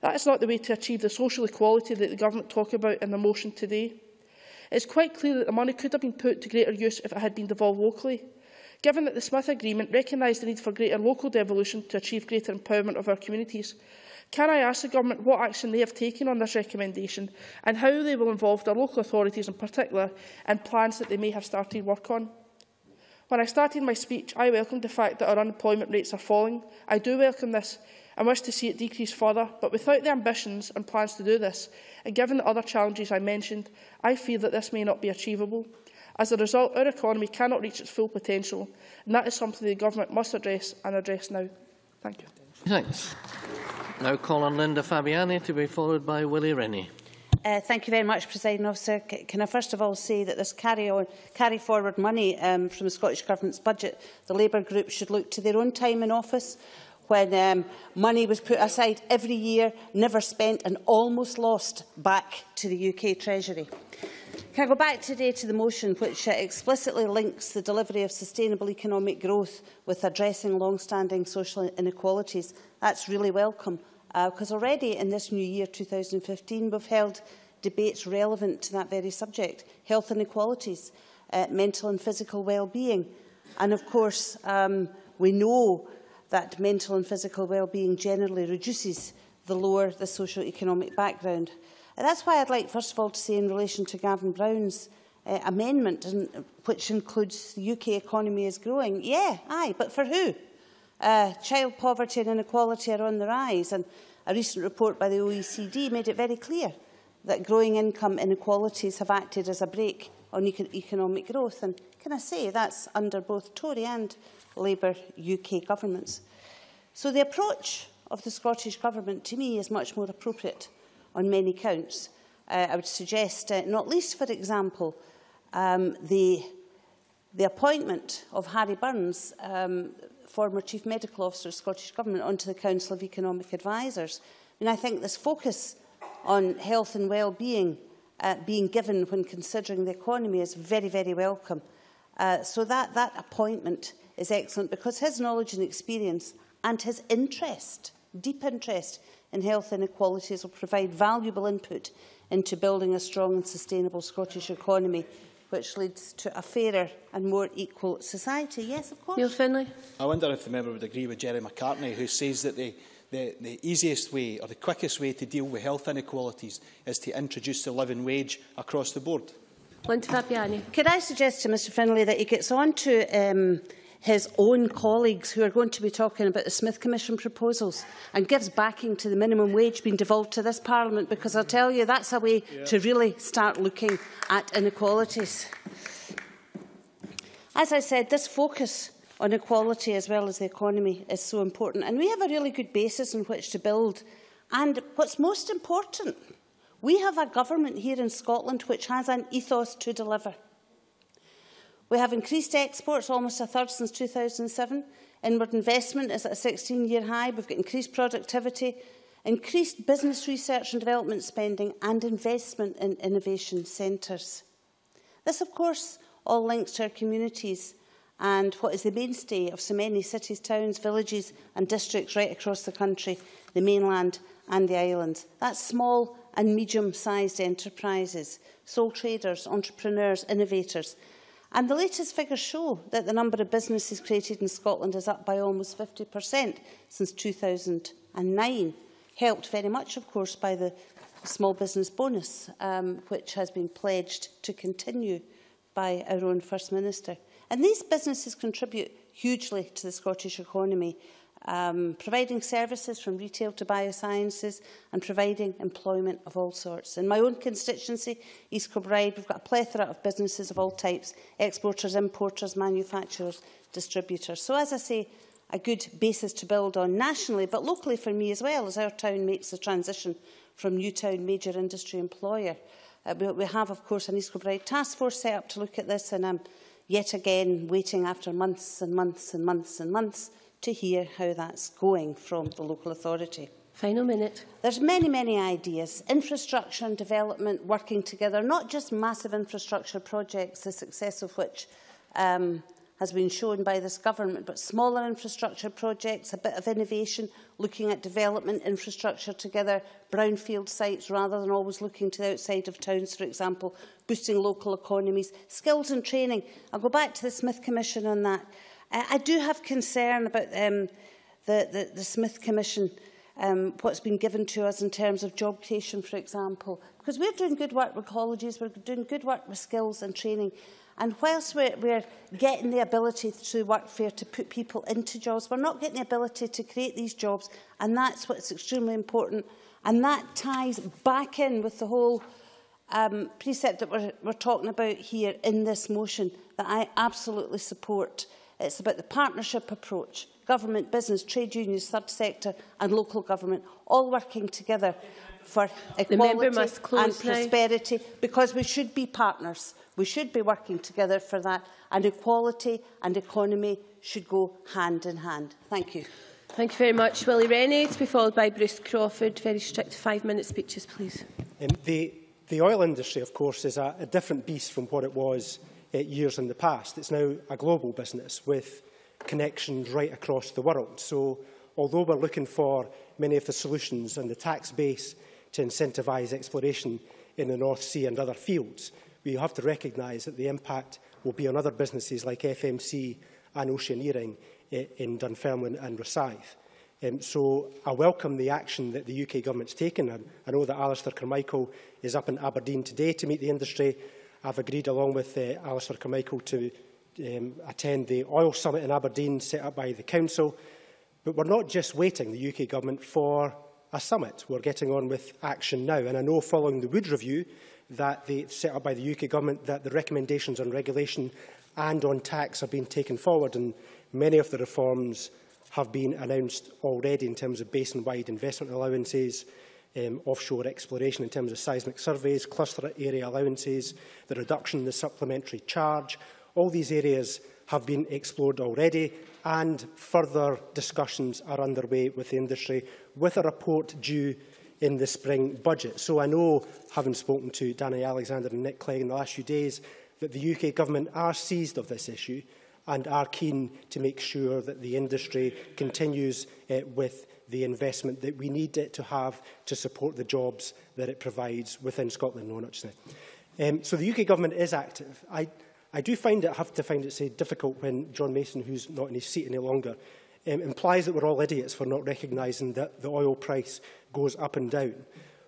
That is not the way to achieve the social equality that the Government talk about in the motion today. It is quite clear that the money could have been put to greater use if it had been devolved locally. Given that the Smith Agreement recognised the need for greater local devolution to achieve greater empowerment of our communities, can I ask the Government what action they have taken on this recommendation and how they will involve their local authorities in particular in plans that they may have started work on? When I started my speech, I welcomed the fact that our unemployment rates are falling. I do welcome this and wish to see it decrease further, but without the ambitions and plans to do this, and given the other challenges I mentioned, I fear that this may not be achievable. As a result, our economy cannot reach its full potential, and that is something the Government must address and address now. Thank you. Thanks. Now call on Linda Fabiani to be followed by Willie Rennie. Uh, thank you very much, President Officer. C can I first of all say that this carry, on, carry forward money um, from the Scottish Government's budget, the Labour group should look to their own time in office when um, money was put aside every year, never spent and almost lost back to the UK Treasury. Can I go back today to the motion which uh, explicitly links the delivery of sustainable economic growth with addressing long-standing social inequalities? That's really welcome, because uh, already in this new year, 2015, we've held debates relevant to that very subject, health inequalities, uh, mental and physical well-being. And of course, um, we know that mental and physical well-being generally reduces the lower the socio-economic background. And that's why I'd like, first of all, to say in relation to Gavin Brown's uh, amendment, in, which includes the UK economy is growing. Yeah, aye, but for who? Uh, child poverty and inequality are on the rise, and a recent report by the OECD made it very clear that growing income inequalities have acted as a brake on econ economic growth. And can I say that's under both Tory and Labour UK governments. So the approach of the Scottish Government, to me, is much more appropriate on many counts. Uh, I would suggest, uh, not least, for example, um, the, the appointment of Harry Burns, um, former Chief Medical Officer of Scottish Government, onto the Council of Economic Advisers. And I think this focus on health and well-being uh, being given when considering the economy is very, very welcome. Uh, so that, that appointment is excellent because his knowledge and experience and his interest, deep interest in health inequalities will provide valuable input into building a strong and sustainable Scottish economy which leads to a fairer and more equal society. Yes, of course. Neil Finlay. I wonder if the member would agree with Jerry McCartney, who says that the, the, the easiest way or the quickest way to deal with health inequalities is to introduce the living wage across the board. Linda Fabiani. Could I suggest to Mr Finlay that he gets on to um, his own colleagues who are going to be talking about the Smith Commission proposals and gives backing to the minimum wage being devolved to this Parliament because I'll tell you that's a way yeah. to really start looking at inequalities. As I said, this focus on equality as well as the economy is so important and we have a really good basis on which to build and what's most important, we have a government here in Scotland which has an ethos to deliver. We have increased exports, almost a third since 2007. Inward investment is at a 16-year high. We've got increased productivity, increased business research and development spending and investment in innovation centres. This, of course, all links to our communities and what is the mainstay of so many cities, towns, villages and districts right across the country, the mainland and the islands. That's small and medium-sized enterprises, sole traders, entrepreneurs, innovators. And the latest figures show that the number of businesses created in Scotland is up by almost 50% since 2009, helped very much, of course, by the small business bonus, um, which has been pledged to continue by our own First Minister. And these businesses contribute hugely to the Scottish economy um, providing services from retail to biosciences and providing employment of all sorts. In my own constituency, East Kilbride, we've got a plethora of businesses of all types, exporters, importers, manufacturers, distributors. So as I say, a good basis to build on nationally, but locally for me as well, as our town makes the transition from Newtown major industry employer. Uh, we, we have, of course, an East Kilbride task force set up to look at this, and I'm um, yet again waiting after months and months and months and months to hear how that's going from the local authority. Final minute. There's many, many ideas. Infrastructure and development working together, not just massive infrastructure projects, the success of which um, has been shown by this government, but smaller infrastructure projects, a bit of innovation, looking at development infrastructure together, brownfield sites rather than always looking to the outside of towns, for example, boosting local economies, skills and training. I'll go back to the Smith Commission on that. Uh, I do have concern about um, the, the, the Smith Commission, um, what's been given to us in terms of job creation, for example, because we're doing good work with colleges, we're doing good work with skills and training. And whilst we're, we're getting the ability through Workfare to put people into jobs, we're not getting the ability to create these jobs. And that's what's extremely important. And that ties back in with the whole um, precept that we're, we're talking about here in this motion that I absolutely support. It's about the partnership approach, government, business, trade unions, third sector and local government, all working together for equality and prosperity now. because we should be partners. We should be working together for that and equality and economy should go hand in hand. Thank you. Thank you very much. Willie Rennie to be followed by Bruce Crawford. Very strict five-minute speeches, please. Um, the, the oil industry, of course, is a, a different beast from what it was years in the past. It's now a global business with connections right across the world. So although we're looking for many of the solutions and the tax base to incentivise exploration in the North Sea and other fields, we have to recognise that the impact will be on other businesses like FMC and Oceaneering in Dunfermline and Rosyth. Um, so I welcome the action that the UK government's taken. And I know that Alistair Carmichael is up in Aberdeen today to meet the industry I've agreed along with uh, Alistair Carmichael to um, attend the oil summit in Aberdeen set up by the Council. But we're not just waiting, the UK Government, for a summit. We're getting on with action now. And I know following the Wood Review that they set up by the UK Government that the recommendations on regulation and on tax have been taken forward and many of the reforms have been announced already in terms of basin-wide investment allowances, um, offshore exploration in terms of seismic surveys, cluster area allowances, the reduction in the supplementary charge. All these areas have been explored already and further discussions are underway with the industry with a report due in the spring budget. So I know, having spoken to Danny Alexander and Nick Clegg in the last few days, that the UK Government are seized of this issue and are keen to make sure that the industry continues uh, with the investment that we need it to have to support the jobs that it provides within Scotland. No, not um, so the UK Government is active. I, I do find it, have to find it say, difficult when John Mason, who's not in his seat any longer, um, implies that we're all idiots for not recognising that the oil price goes up and down,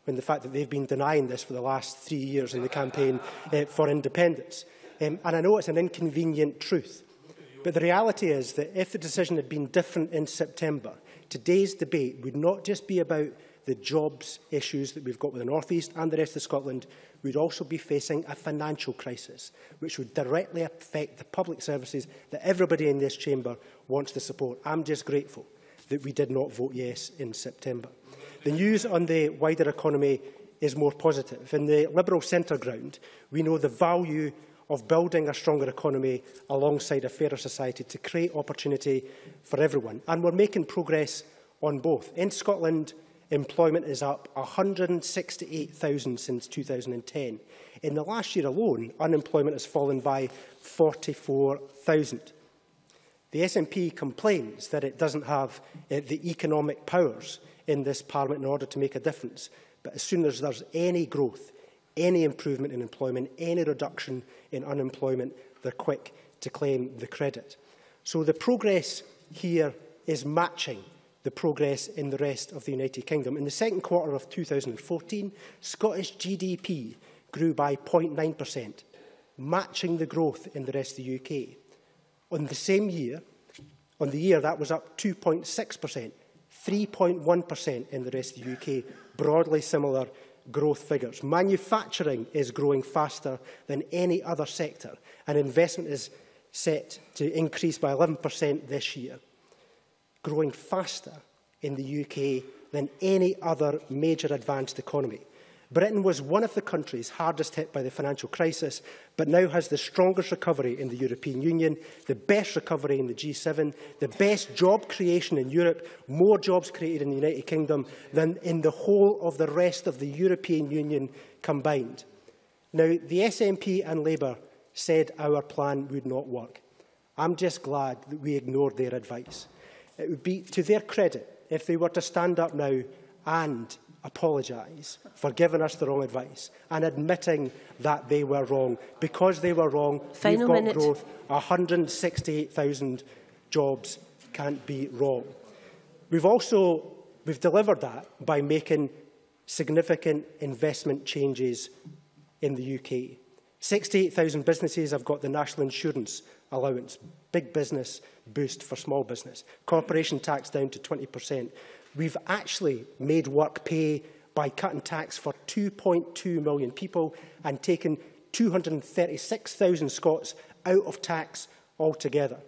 when the fact that they've been denying this for the last three years in the campaign uh, for independence. Um, and I know it's an inconvenient truth, but the reality is that if the decision had been different in September, today's debate would not just be about the jobs issues that we've got with the North East and the rest of Scotland, we'd also be facing a financial crisis, which would directly affect the public services that everybody in this chamber wants to support. I'm just grateful that we did not vote yes in September. The news on the wider economy is more positive. In the Liberal centre ground, we know the value of building a stronger economy alongside a fairer society to create opportunity for everyone. And we're making progress on both. In Scotland, employment is up 168,000 since 2010. In the last year alone, unemployment has fallen by 44,000. The SNP complains that it doesn't have uh, the economic powers in this Parliament in order to make a difference. But as soon as there's any growth, any improvement in employment, any reduction in unemployment, they're quick to claim the credit. So the progress here is matching the progress in the rest of the United Kingdom. In the second quarter of 2014, Scottish GDP grew by 0.9%, matching the growth in the rest of the UK. On the same year, on the year, that was up 2.6%, 3.1% in the rest of the UK, broadly similar growth figures. Manufacturing is growing faster than any other sector, and investment is set to increase by 11% this year, growing faster in the UK than any other major advanced economy. Britain was one of the countries hardest hit by the financial crisis, but now has the strongest recovery in the European Union, the best recovery in the G7, the best job creation in Europe, more jobs created in the United Kingdom than in the whole of the rest of the European Union combined. Now, the SNP and Labour said our plan would not work. I'm just glad that we ignored their advice. It would be to their credit if they were to stand up now and apologise for giving us the wrong advice and admitting that they were wrong. Because they were wrong, Final we've got minute. growth. 168,000 jobs can't be wrong. We've also we've delivered that by making significant investment changes in the UK. 68,000 businesses have got the national insurance allowance, big business boost for small business, corporation tax down to 20%. We've actually made work pay by cutting tax for 2.2 million people and taken 236,000 Scots out of tax altogether.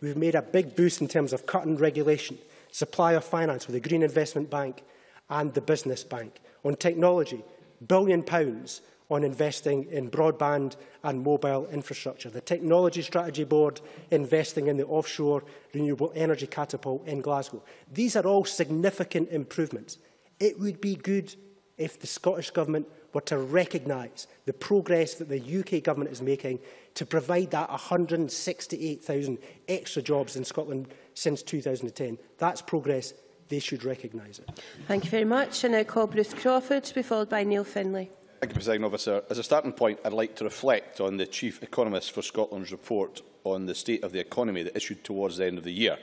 We've made a big boost in terms of cutting regulation, supplier finance with the Green Investment Bank and the Business Bank. On technology, billion pounds on investing in broadband and mobile infrastructure. The Technology Strategy Board investing in the offshore renewable energy catapult in Glasgow. These are all significant improvements. It would be good if the Scottish Government were to recognise the progress that the UK Government is making to provide that 168,000 extra jobs in Scotland since 2010. That's progress. They should recognise it. Thank you very much. I now call Bruce Crawford to be followed by Neil Findlay. Thank you, President Officer. As a starting point, I'd like to reflect on the Chief Economist for Scotland's report on the state of the economy that issued towards the end of the year.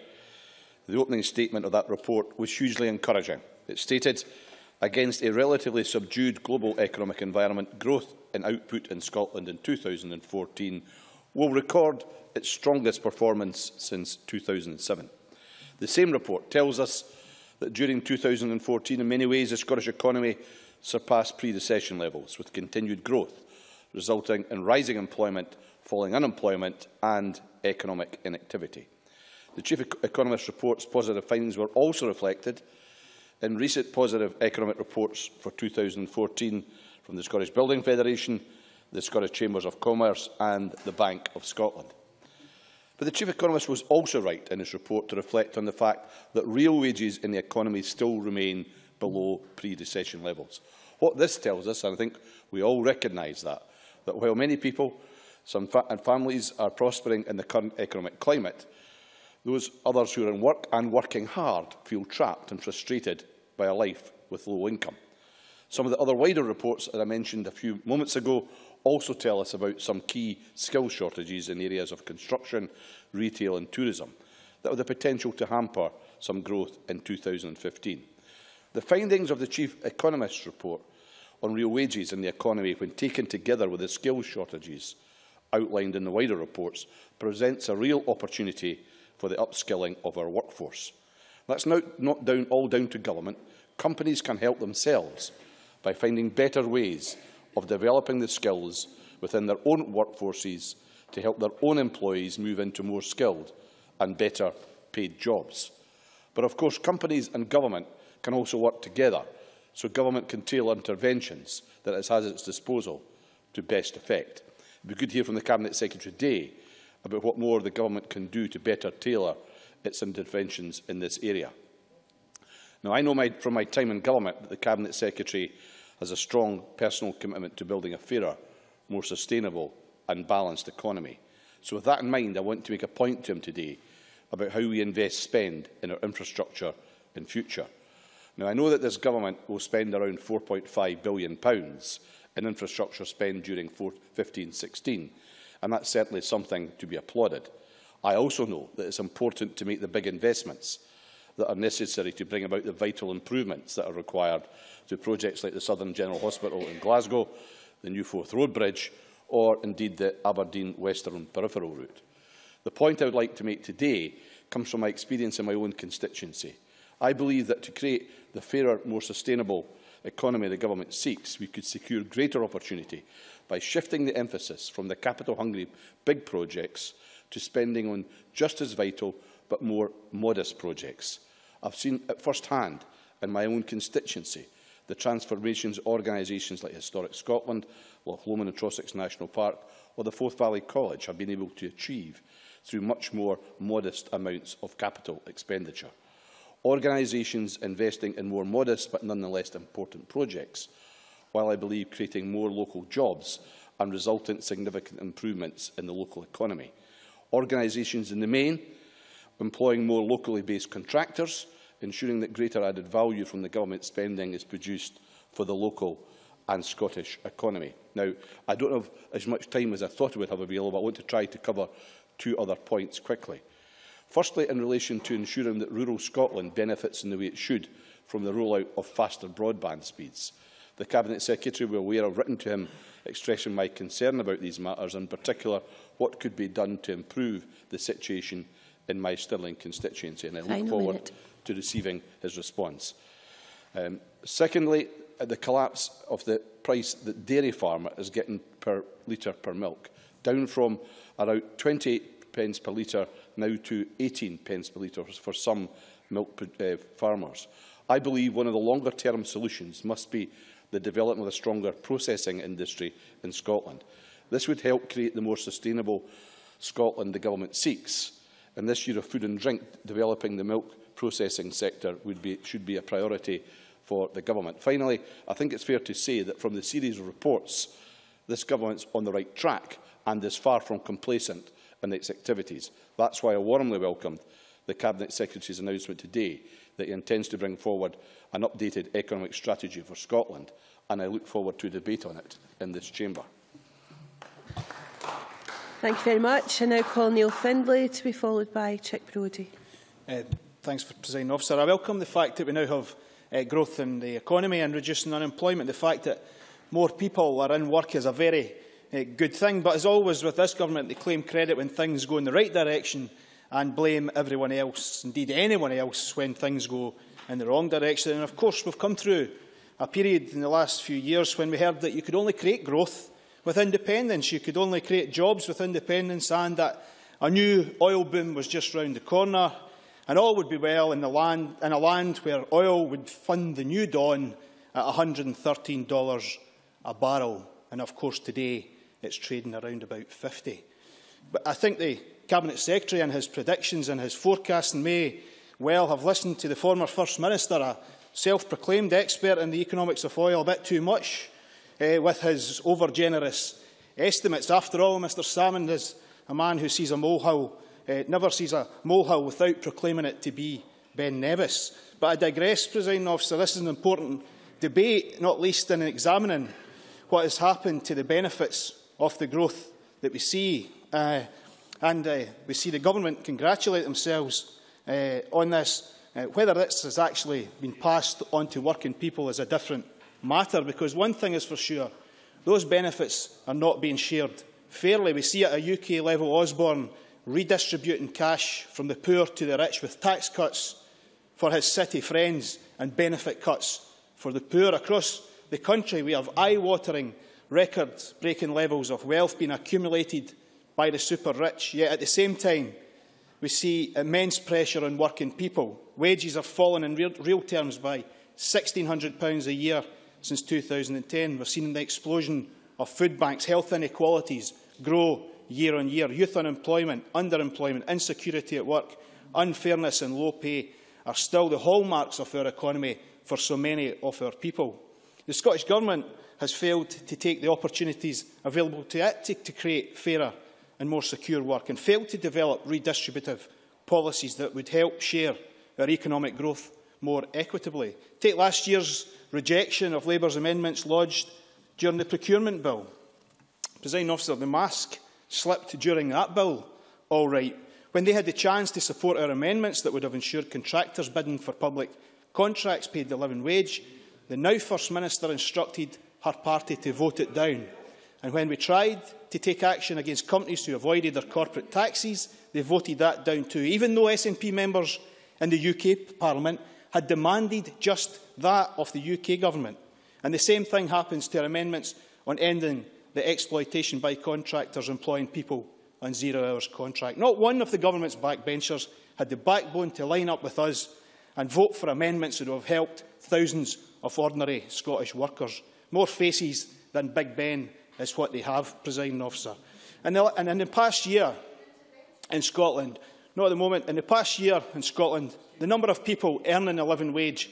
The opening statement of that report was hugely encouraging. It stated, against a relatively subdued global economic environment, growth in output in Scotland in 2014 will record its strongest performance since 2007. The same report tells us that during 2014, in many ways, the Scottish economy surpassed pre-recession levels, with continued growth, resulting in rising employment, falling unemployment and economic inactivity. The Chief Economist's report's positive findings were also reflected in recent positive economic reports for 2014 from the Scottish Building Federation, the Scottish Chambers of Commerce and the Bank of Scotland. But the Chief Economist was also right in his report to reflect on the fact that real wages in the economy still remain below pre-recession levels. What this tells us, and I think we all recognise that, that while many people some fa and families are prospering in the current economic climate, those others who are in work and working hard feel trapped and frustrated by a life with low income. Some of the other wider reports that I mentioned a few moments ago also tell us about some key skill shortages in areas of construction, retail and tourism that have the potential to hamper some growth in 2015. The findings of the Chief Economist's report on real wages in the economy, when taken together with the skills shortages outlined in the wider reports, presents a real opportunity for the upskilling of our workforce. That's not, not down, all down to government. Companies can help themselves by finding better ways of developing the skills within their own workforces to help their own employees move into more skilled and better paid jobs. But of course, companies and government can also work together so government can tailor interventions that it has at its disposal to best effect. It would be good to hear from the Cabinet Secretary today about what more the government can do to better tailor its interventions in this area. Now, I know my, from my time in government that the Cabinet Secretary has a strong personal commitment to building a fairer, more sustainable and balanced economy. So with that in mind, I want to make a point to him today about how we invest spend in our infrastructure in future. Now, I know that this government will spend around £4.5 billion in infrastructure spend during 15-16, and that's certainly something to be applauded. I also know that it's important to make the big investments that are necessary to bring about the vital improvements that are required to projects like the Southern General Hospital in Glasgow, the New Forth Road Bridge, or indeed the Aberdeen Western Peripheral route. The point I would like to make today comes from my experience in my own constituency. I believe that to create the fairer, more sustainable economy the government seeks, we could secure greater opportunity by shifting the emphasis from the capital-hungry big projects to spending on just as vital but more modest projects. I've seen at first hand in my own constituency the transformations organisations like Historic Scotland, Loch Lomond and Trossachs National Park or the Forth Valley College have been able to achieve through much more modest amounts of capital expenditure. Organisations investing in more modest but nonetheless important projects, while I believe creating more local jobs and resultant significant improvements in the local economy. Organisations in the main employing more locally based contractors, ensuring that greater added value from the government spending is produced for the local and Scottish economy. Now, I don't have as much time as I thought I would have available, but I want to try to cover two other points quickly. Firstly, in relation to ensuring that rural Scotland benefits in the way it should from the rollout of faster broadband speeds. The Cabinet Secretary will aware have written to him expressing my concern about these matters, in particular what could be done to improve the situation in my Stirling constituency, and I look forward minute. to receiving his response. Um, secondly, the collapse of the price that dairy farmer is getting per litre per milk, down from around 28 pence per litre now to 18 pence per litre for some milk uh, farmers. I believe one of the longer-term solutions must be the development of a stronger processing industry in Scotland. This would help create the more sustainable Scotland the government seeks. In this year of food and drink, developing the milk processing sector be, should be a priority for the government. Finally, I think it's fair to say that from the series of reports, this government's on the right track and is far from complacent in its activities. That's why I warmly welcomed the Cabinet Secretary's announcement today that he intends to bring forward an updated economic strategy for Scotland, and I look forward to a debate on it in this chamber. Thank you very much. I now call Neil Findlay to be followed by Chic Brodie. Uh, thanks for presiding officer. I welcome the fact that we now have uh, growth in the economy and reducing unemployment. The fact that more people are in work is a very uh, good thing. But as always with this government, they claim credit when things go in the right direction and blame everyone else, indeed anyone else, when things go in the wrong direction. And of course, we've come through a period in the last few years when we heard that you could only create growth with independence, you could only create jobs with independence, and that a new oil boom was just round the corner, and all would be well in, the land, in a land where oil would fund the new dawn at $113 a barrel. And of course, today it's trading around about 50. But I think the Cabinet Secretary and his predictions and his forecasting may well have listened to the former First Minister, a self-proclaimed expert in the economics of oil, a bit too much uh, with his over-generous estimates. After all, Mr Salmond is a man who sees a molehill, never sees a molehill without proclaiming it to be Ben Nevis. But I digress, President Officer. This is an important debate, not least in examining what has happened to the benefits of the growth that we see. Uh, and uh, we see the government congratulate themselves uh, on this. Uh, whether this has actually been passed on to working people is a different matter, because one thing is for sure, those benefits are not being shared fairly. We see at a UK level Osborne redistributing cash from the poor to the rich with tax cuts for his city friends and benefit cuts for the poor. Across the country, we have eye-watering, record-breaking levels of wealth being accumulated by the super-rich, yet at the same time, we see immense pressure on working people. Wages have fallen in real, real terms by £1,600 a year since 2010. We've seen the explosion of food banks, health inequalities grow year on year. Youth unemployment, underemployment, insecurity at work, unfairness and low pay are still the hallmarks of our economy for so many of our people. The Scottish Government has failed to take the opportunities available to it to, create fairer and more secure work and failed to develop redistributive policies that would help share our economic growth more equitably. Take last year's rejection of Labour's amendments lodged during the procurement bill. Presiding officer, the mask slipped during that bill, all right, when they had the chance to support our amendments that would have ensured contractors bidding for public contracts paid the living wage, the now First Minister instructed her party to vote it down. And when we tried to take action against companies who avoided their corporate taxes, they voted that down too, even though SNP members in the UK Parliament had demanded just that of the UK Government. And the same thing happens to our amendments on ending the exploitation by contractors employing people on zero hours contract. Not one of the government's backbenchers had the backbone to line up with us and vote for amendments that would have helped thousands of ordinary Scottish workers. More faces than Big Ben is what they have, presiding officer. And, the, and in the past year in Scotland, not at the moment, in the past year in Scotland, the number of people earning a living wage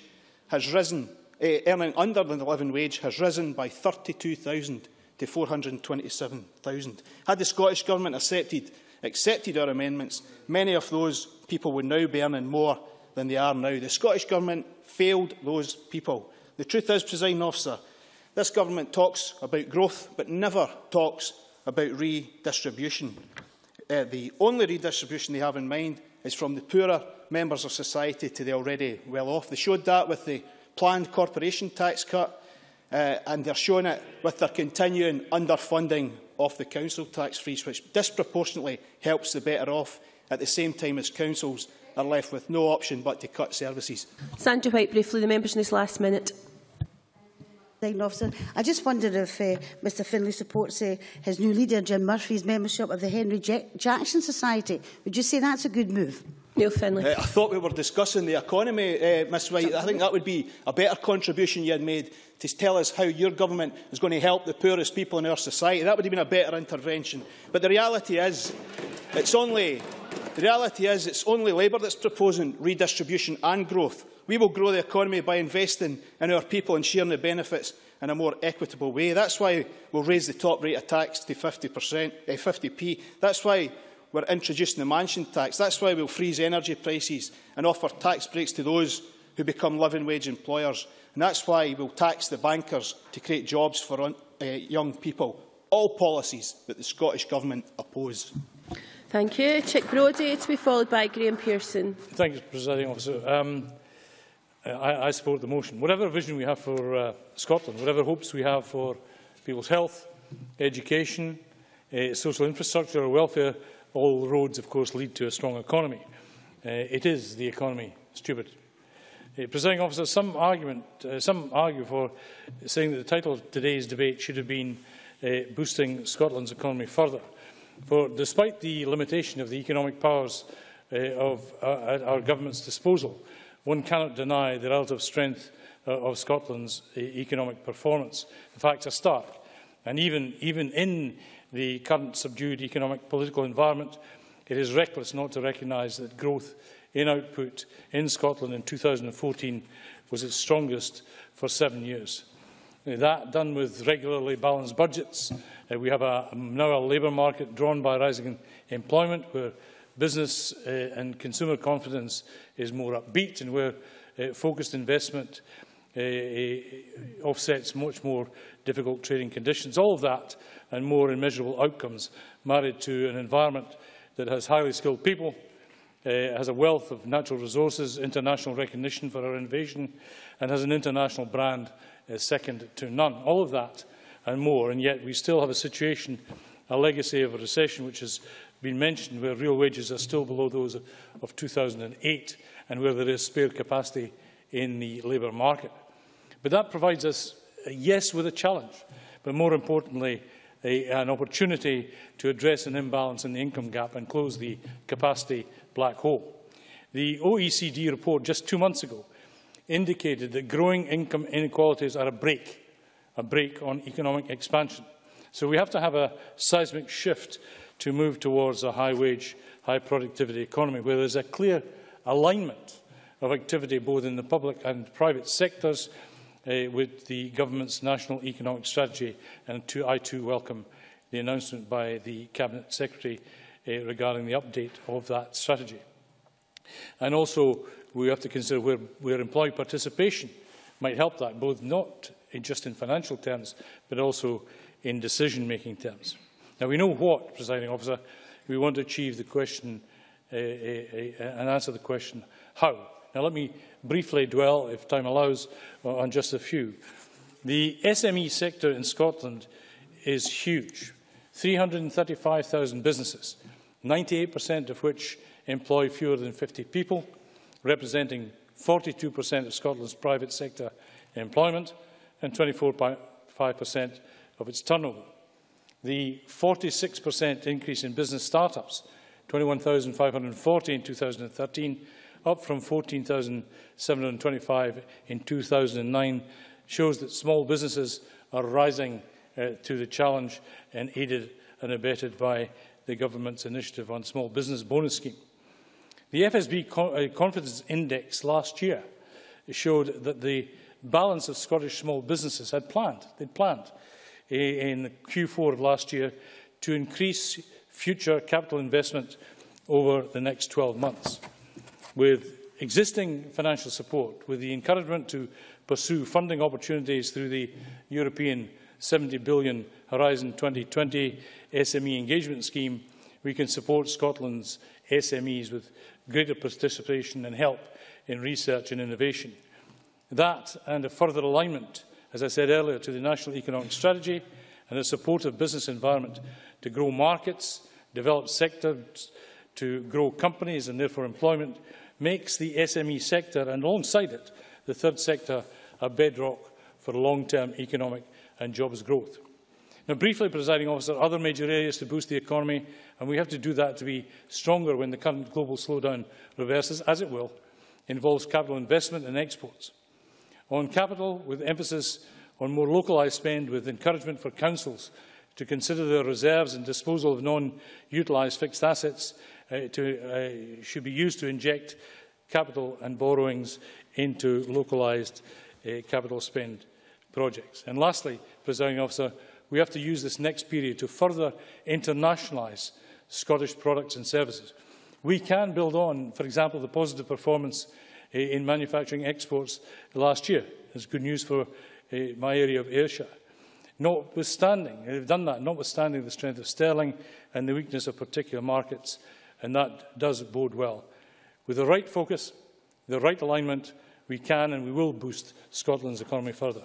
has risen, eh, earning under the living wage has risen by 32,000 to 427,000. Had the Scottish Government accepted, accepted our amendments, many of those people would now be earning more than they are now. The Scottish Government failed those people. The truth is, presiding officer, this government talks about growth but never talks about redistribution. Uh, the only redistribution they have in mind is from the poorer members of society to the already well-off. They showed that with the planned corporation tax cut, uh, and they're showing it with their continuing underfunding of the council tax freeze, which disproportionately helps the better off at the same time as councils are left with no option but to cut services. Sandra White, briefly, the members in this last minute. Officer. I just wondered if uh, Mr Findlay supports uh, his new leader, Jim Murphy's membership of the Henry Jackson Society. Would you say that's a good move? Neil Findlay. Uh, I thought we were discussing the economy, uh, Ms White. I think that would be a better contribution you had made to tell us how your government is going to help the poorest people in our society. That would have been a better intervention. But the reality is, it's only, the reality is it's only Labour that's proposing redistribution and growth. We will grow the economy by investing in our people and sharing the benefits in a more equitable way. That's why we'll raise the top rate of tax to 50%, eh, 50p. That's why we're introducing the mansion tax. That's why we'll freeze energy prices and offer tax breaks to those who become living wage employers. And that's why we'll tax the bankers to create jobs for uh, young people. All policies that the Scottish Government oppose. Thank you. Chic Brodie to be followed by Graeme Pearson. Thank you, Presiding Officer. Um, I, I support the motion. Whatever vision we have for uh, Scotland, whatever hopes we have for people's health, education, uh, social infrastructure or welfare, all roads, of course, lead to a strong economy. Uh, it is the economy, stupid. Uh, Presiding officer, some argument, uh, some argue for saying that the title of today's debate should have been uh, boosting Scotland's economy further. For despite the limitation of the economic powers uh, of, at our government's disposal, one cannot deny the relative strength uh, of Scotland's uh, economic performance. The facts are stark. And even, even in the current subdued economic political environment, it is reckless not to recognise that growth in output in Scotland in 2014 was its strongest for seven years. That done with regularly balanced budgets. Uh, we have a, now a labour market drawn by rising employment where business uh, and consumer confidence is more upbeat and where uh, focused investment uh, uh, offsets much more difficult trading conditions. All of that and more immeasurable outcomes married to an environment that has highly skilled people, uh, has a wealth of natural resources, international recognition for our innovation, and has an international brand is second to none. All of that and more, and yet we still have a situation, a legacy of a recession which has been mentioned, where real wages are still below those of 2008 and where there is spare capacity in the labour market. But that provides us, yes, with a challenge, but more importantly, a, an opportunity to address an imbalance in the income gap and close the capacity black hole. The OECD report just two months ago indicated that growing income inequalities are a brake, a brake on economic expansion. So we have to have a seismic shift to move towards a high-wage, high-productivity economy where there's a clear alignment of activity both in the public and private sectors uh, with the government's national economic strategy. And to, I too welcome the announcement by the Cabinet Secretary uh, regarding the update of that strategy. And also, we have to consider where, where employee participation might help that, both not in just in financial terms, but also in decision-making terms. Now, we know what, presiding officer, we want to achieve the question uh, uh, uh, and answer the question, how? Now, let me briefly dwell, if time allows, on just a few. The SME sector in Scotland is huge. 335,000 businesses, 98% of which employ fewer than 50 people, representing 42% of Scotland's private sector employment and 24.5% of its turnover. The 46% increase in business startups, 21,540 in 2013, up from 14,725 in 2009, shows that small businesses are rising uh, to the challenge and aided and abetted by the government's initiative on small business bonus scheme. The FSB uh, Confidence Index last year showed that the balance of Scottish small businesses had planned, they'd planned in Q4 of last year to increase future capital investment over the next 12 months. With existing financial support, with the encouragement to pursue funding opportunities through the European 70 billion Horizon 2020 SME engagement scheme, we can support Scotland's SMEs with greater participation and help in research and innovation. That and a further alignment, as I said earlier, to the National Economic Strategy and a supportive business environment to grow markets, develop sectors, to grow companies and therefore employment, makes the SME sector and alongside it the third sector a bedrock for long-term economic and jobs growth. Now, briefly, presiding officer, other major areas to boost the economy, and we have to do that to be stronger when the current global slowdown reverses, as it will, involves capital investment and exports. On capital, with emphasis on more localised spend, with encouragement for councils to consider their reserves and disposal of non-utilised fixed assets uh, to, uh, should be used to inject capital and borrowings into localised uh, capital spend projects. And lastly, presiding officer, we have to use this next period to further internationalise Scottish products and services. We can build on, for example, the positive performance in manufacturing exports last year. It's good news for uh, my area of Ayrshire. Notwithstanding, they've done that, notwithstanding the strength of sterling and the weakness of particular markets, and that does bode well. With the right focus, the right alignment, we can and we will boost Scotland's economy further.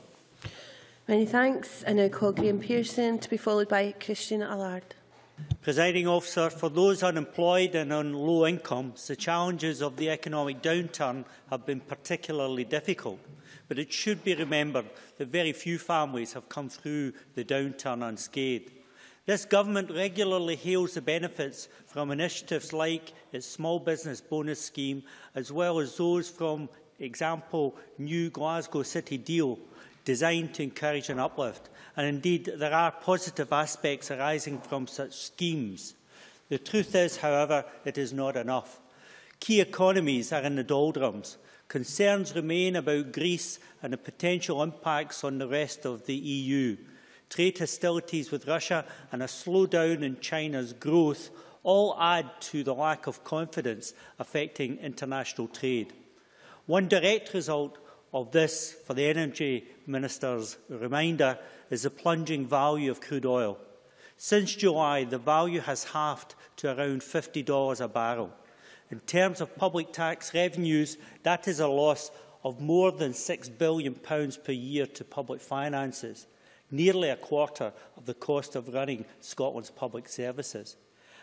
Many thanks. I now call Graeme Pearson to be followed by Christian Allard. Presiding officer, for those unemployed and on low incomes, the challenges of the economic downturn have been particularly difficult. But it should be remembered that very few families have come through the downturn unscathed. This government regularly hails the benefits from initiatives like its small business bonus scheme, as well as those from, example, new Glasgow City deal, designed to encourage an uplift. And indeed, there are positive aspects arising from such schemes. The truth is, however, it is not enough. Key economies are in the doldrums. Concerns remain about Greece and the potential impacts on the rest of the EU. Trade hostilities with Russia and a slowdown in China's growth all add to the lack of confidence affecting international trade. One direct result of this, for the Energy Minister's reminder, is the plunging value of crude oil. Since July, the value has halved to around $50 a barrel. In terms of public tax revenues, that is a loss of more than £6 billion per year to public finances, nearly a quarter of the cost of running Scotland's public services.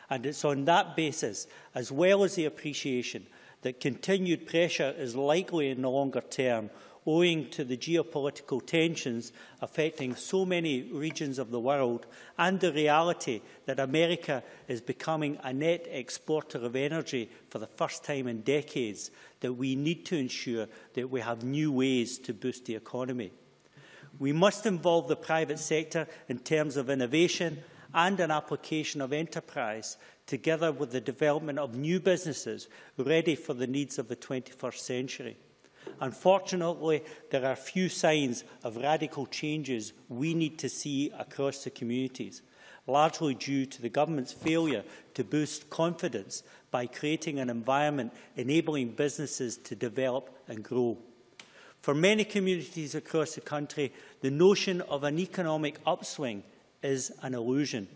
And it's on that basis, as well as the appreciation that continued pressure is likely in the longer term owing to the geopolitical tensions affecting so many regions of the world and the reality that America is becoming a net exporter of energy for the first time in decades, that we need to ensure that we have new ways to boost the economy. We must involve the private sector in terms of innovation and an application of enterprise together with the development of new businesses ready for the needs of the 21st century. Unfortunately, there are few signs of radical changes we need to see across the communities. largely due to the government's failure to boost confidence by creating an environment enabling businesses to develop and grow. For many communities across the country, the notion of an economic upswing is an illusion.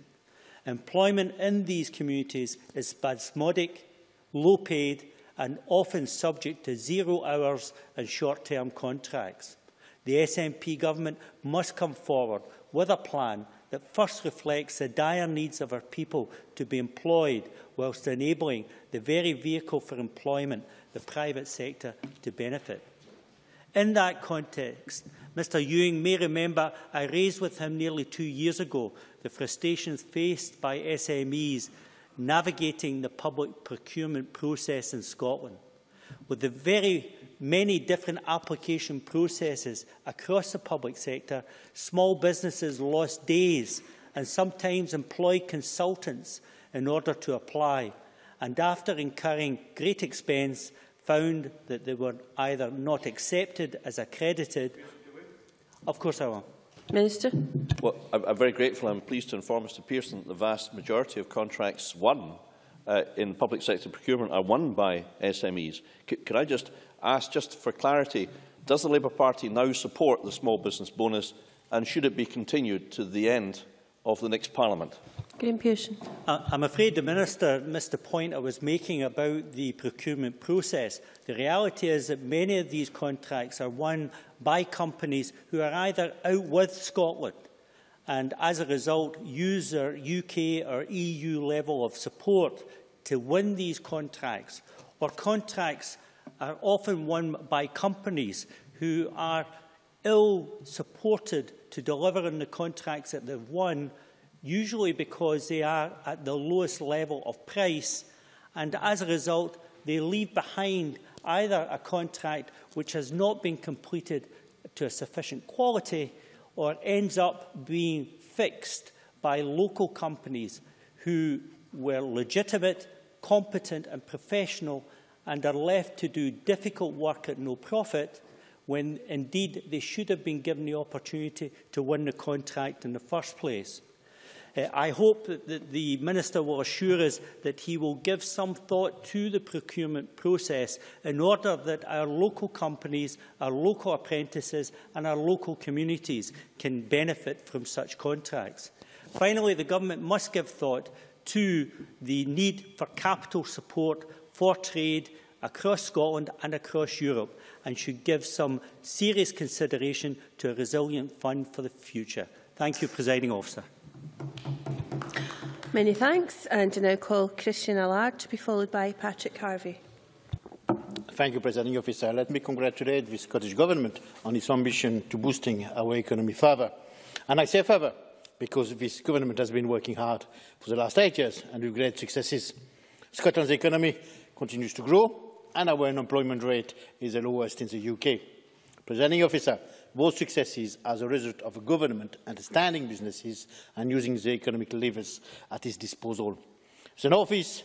Employment in these communities is spasmodic, low-paid and often subject to zero hours and short-term contracts. The SNP government must come forward with a plan that first reflects the dire needs of our people to be employed whilst enabling the very vehicle for employment, the private sector, to benefit. In that context, Mr Ewing may remember I raised with him nearly two years ago the frustrations faced by SMEs navigating the public procurement process in Scotland. With the very many different application processes across the public sector, small businesses lost days and sometimes employed consultants in order to apply, and after incurring great expense, found that they were either not accepted as accredited. Of course I will. Minister. Well, I'm, I'm very grateful. I'm pleased to inform Mr Pearson that the vast majority of contracts won uh, in public sector procurement are won by SMEs. C can I just ask, just for clarity, does the Labour Party now support the small business bonus and should it be continued to the end of the next Parliament? I'm afraid the Minister missed the point I was making about the procurement process. The reality is that many of these contracts are won by companies who are either out with Scotland and as a result use their UK or EU level of support to win these contracts, or contracts are often won by companies who are ill supported to deliver on the contracts that they've won usually because they are at the lowest level of price, and as a result, they leave behind either a contract which has not been completed to a sufficient quality or ends up being fixed by local companies who were legitimate, competent and professional and are left to do difficult work at no profit when indeed they should have been given the opportunity to win the contract in the first place. Uh, I hope that, that the Minister will assure us that he will give some thought to the procurement process in order that our local companies, our local apprentices and our local communities can benefit from such contracts. Finally, the Government must give thought to the need for capital support for trade across Scotland and across Europe and should give some serious consideration to a resilient fund for the future. Thank you, Presiding Officer. Many thanks. And I now call Christian Allard to be followed by Patrick Harvie. Thank you, Presiding Officer. Let me congratulate the Scottish Government on its ambition to boosting our economy further. And I say further because this Government has been working hard for the last eight years and with great successes. Scotland's economy continues to grow and our unemployment rate is the lowest in the UK. Presiding Officer, both successes as a result of a government understanding businesses and using the economic levers at its disposal. The office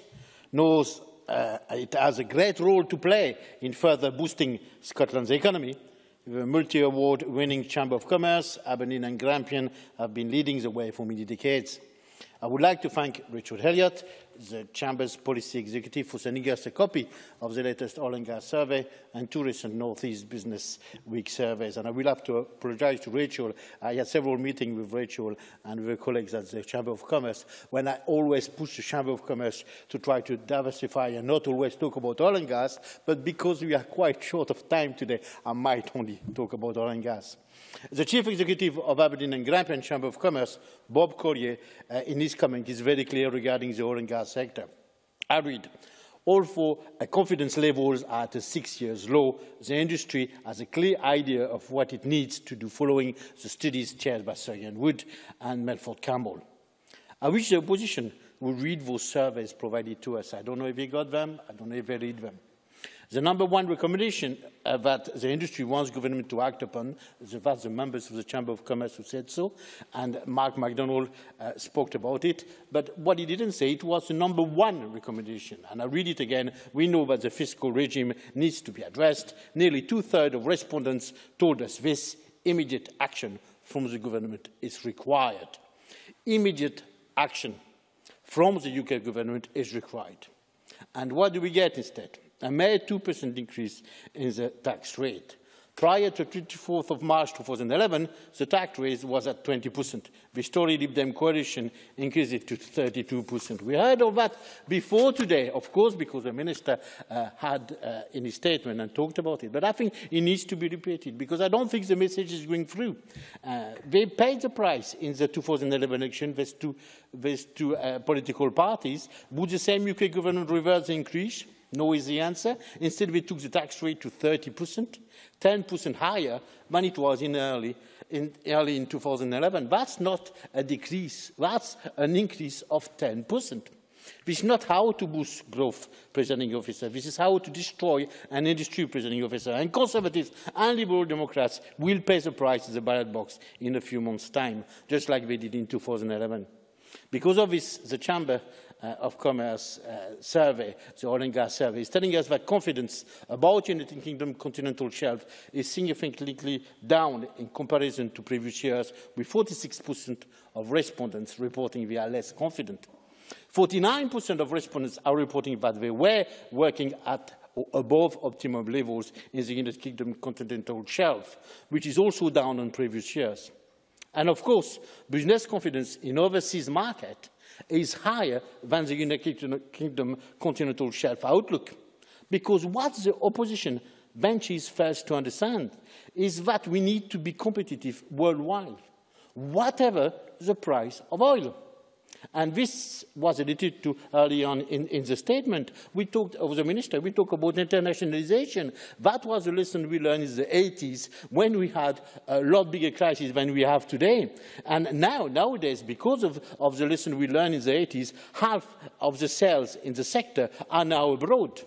knows uh, it has a great role to play in further boosting Scotland's economy. The multi-award winning Chamber of Commerce, Aberdeen and Grampian have been leading the way for many decades. I would like to thank Richard Elliott, the Chamber's policy executive, for sending us a copy of the latest oil and gas survey and two recent North East Business Week surveys. And I will have to apologise to Rachel. I had several meetings with Rachel and with her colleagues at the Chamber of Commerce when I always push the Chamber of Commerce to try to diversify and not always talk about oil and gas. But because we are quite short of time today, I might only talk about oil and gas. The Chief Executive of Aberdeen and Grampian Chamber of Commerce, Bob Collier, uh, in his comment is very clear regarding the oil and gas sector. I read, Although uh, confidence levels are at a six years low, the industry has a clear idea of what it needs to do following the studies chaired by Sir Ian Wood and Melfort Campbell. I wish the opposition would read those surveys provided to us. I don't know if they got them, I don't know if they read them. The number one recommendation uh, that the industry wants government to act upon, that's the members of the Chamber of Commerce who said so, and Mark McDonald uh, spoke about it. But what he didn't say, it was the number one recommendation. And I read it again. We know that the fiscal regime needs to be addressed. Nearly two-thirds of respondents told us this. Immediate action from the government is required. Immediate action from the UK government is required. And what do we get instead? A mere 2% increase in the tax rate. Prior to 24th of March 2011, the tax rate was at 20%. The Tory Lib Dem coalition increased it to 32%. We heard of that before today, of course, because the minister uh, had uh, in his statement and talked about it. But I think it needs to be repeated because I don't think the message is going through. Uh, they paid the price in the 2011 election, these two, these two uh, political parties. Would the same UK government reverse the increase? No the answer. Instead, we took the tax rate to 30%. 10% higher than it was in early in, early in 2011. That's not a decrease. That's an increase of 10%. This is not how to boost growth, presiding officer. This is how to destroy an industry, presiding officer. And Conservatives and Liberal Democrats will pay the price in the ballot box in a few months' time, just like they did in 2011. Because of this, the Chamber of Commerce uh, survey, the oil and gas survey, is telling us that confidence about the United Kingdom continental shelf is significantly down in comparison to previous years, with 46% of respondents reporting they are less confident. 49% of respondents are reporting that they were working at or above optimum levels in the United Kingdom continental shelf, which is also down on previous years. And of course, business confidence in overseas market is higher than the United Kingdom continental shelf outlook. Because what the opposition benches fails to understand is that we need to be competitive worldwide, whatever the price of oil. And this was alluded to early on in, in the statement. We talked, of the minister, we talked about internationalization. That was a lesson we learned in the 80s when we had a lot bigger crisis than we have today. And now, nowadays, because of, of the lesson we learned in the 80s, half of the sales in the sector are now abroad.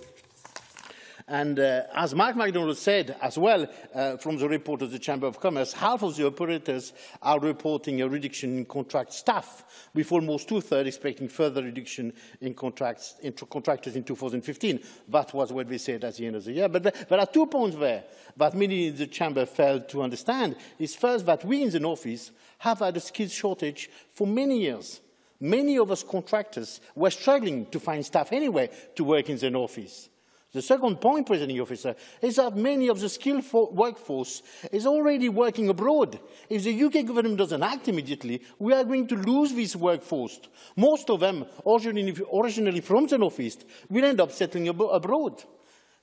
And uh, as Mark McDonald said as well uh, from the report of the Chamber of Commerce, half of the operators are reporting a reduction in contract staff, with almost two-thirds expecting further reduction in, contracts, in contractors in 2015. That was what they said at the end of the year. But there are two points there that many in the Chamber failed to understand. Is first that we in the Northeast have had a skills shortage for many years. Many of us contractors were struggling to find staff anyway to work in the Northeast. The second point, Presiding Officer, is that many of the skilled workforce is already working abroad. If the UK government doesn't act immediately, we are going to lose this workforce. Most of them, originally, originally from the North East, will end up settling ab abroad.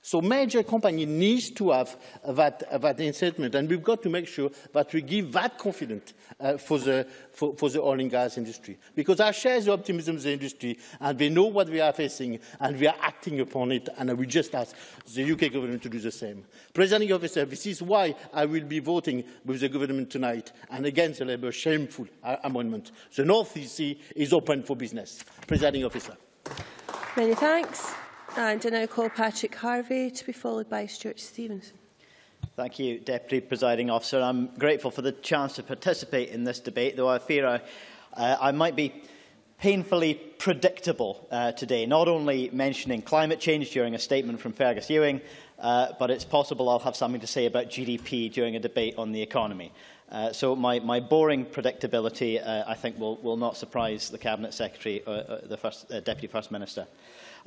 So major company needs to have that, that incentive, and we've got to make sure that we give that confidence uh, for, the, for, for the oil and gas industry. Because I share the optimism of the industry, and they know what we are facing, and we are acting upon it, and we just ask the UK government to do the same. Presiding officer, this is why I will be voting with the government tonight, and against the Labour shameful uh, amendment. The North Sea is open for business. Presiding officer. Many thanks. And I now call Patrick Harvie to be followed by Stewart Stevenson. Thank you, Deputy Presiding Officer. I'm grateful for the chance to participate in this debate, though I fear I, uh, I might be painfully predictable uh, today, not only mentioning climate change during a statement from Fergus Ewing, uh, but it's possible I'll have something to say about GDP during a debate on the economy. Uh, so my, my boring predictability, uh, I think, will, will not surprise the Cabinet Secretary, uh, uh, the first, uh, Deputy First Minister.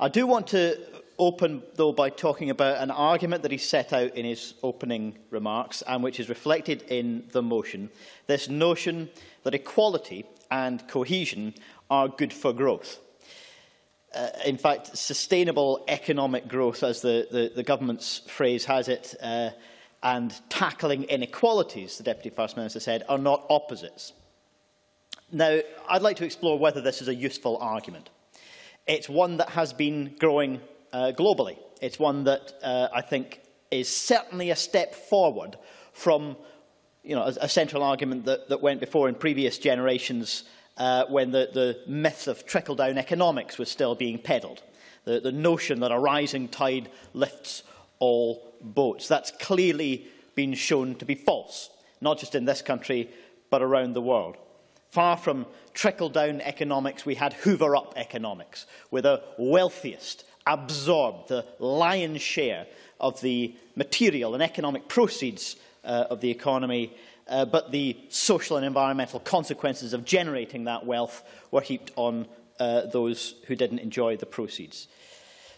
I do want to open, though, by talking about an argument that he set out in his opening remarks and which is reflected in the motion, this notion that equality and cohesion are good for growth. Uh, in fact, sustainable economic growth, as the, the, the government's phrase has it, uh, and tackling inequalities, the Deputy First Minister said, are not opposites. Now, I'd like to explore whether this is a useful argument. It's one that has been growing uh, globally. It's one that uh, I think is certainly a step forward from you know, a, a central argument that, that went before in previous generations uh, when the, the myth of trickle-down economics was still being peddled. The, the notion that a rising tide lifts all boats. That's clearly been shown to be false, not just in this country, but around the world. Far from trickle-down economics, we had hoover-up economics, where the wealthiest absorbed the lion's share of the material and economic proceeds uh, of the economy uh, but the social and environmental consequences of generating that wealth were heaped on uh, those who didn't enjoy the proceeds.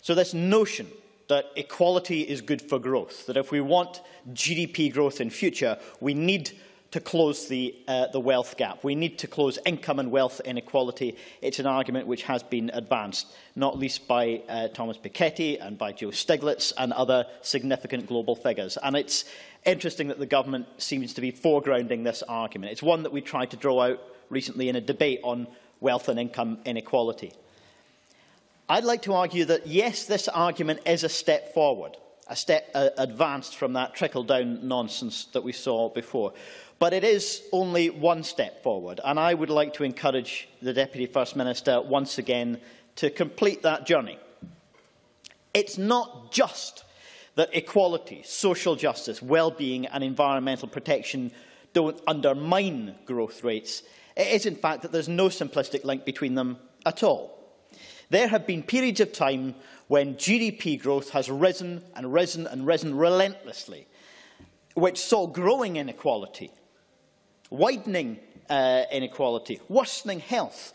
So this notion that equality is good for growth, that if we want GDP growth in future, we need to close the, uh, the wealth gap. We need to close income and wealth inequality. It's an argument which has been advanced, not least by uh, Thomas Piketty and by Joe Stiglitz and other significant global figures. And it's interesting that the government seems to be foregrounding this argument. It's one that we tried to draw out recently in a debate on wealth and income inequality. I'd like to argue that, yes, this argument is a step forward, a step uh, advanced from that trickle-down nonsense that we saw before. But it is only one step forward, and I would like to encourage the Deputy First Minister once again to complete that journey. It's not just that equality, social justice, well-being and environmental protection don't undermine growth rates. It is, in fact, that there's no simplistic link between them at all. There have been periods of time when GDP growth has risen and risen and risen relentlessly, which saw growing inequality widening uh, inequality, worsening health,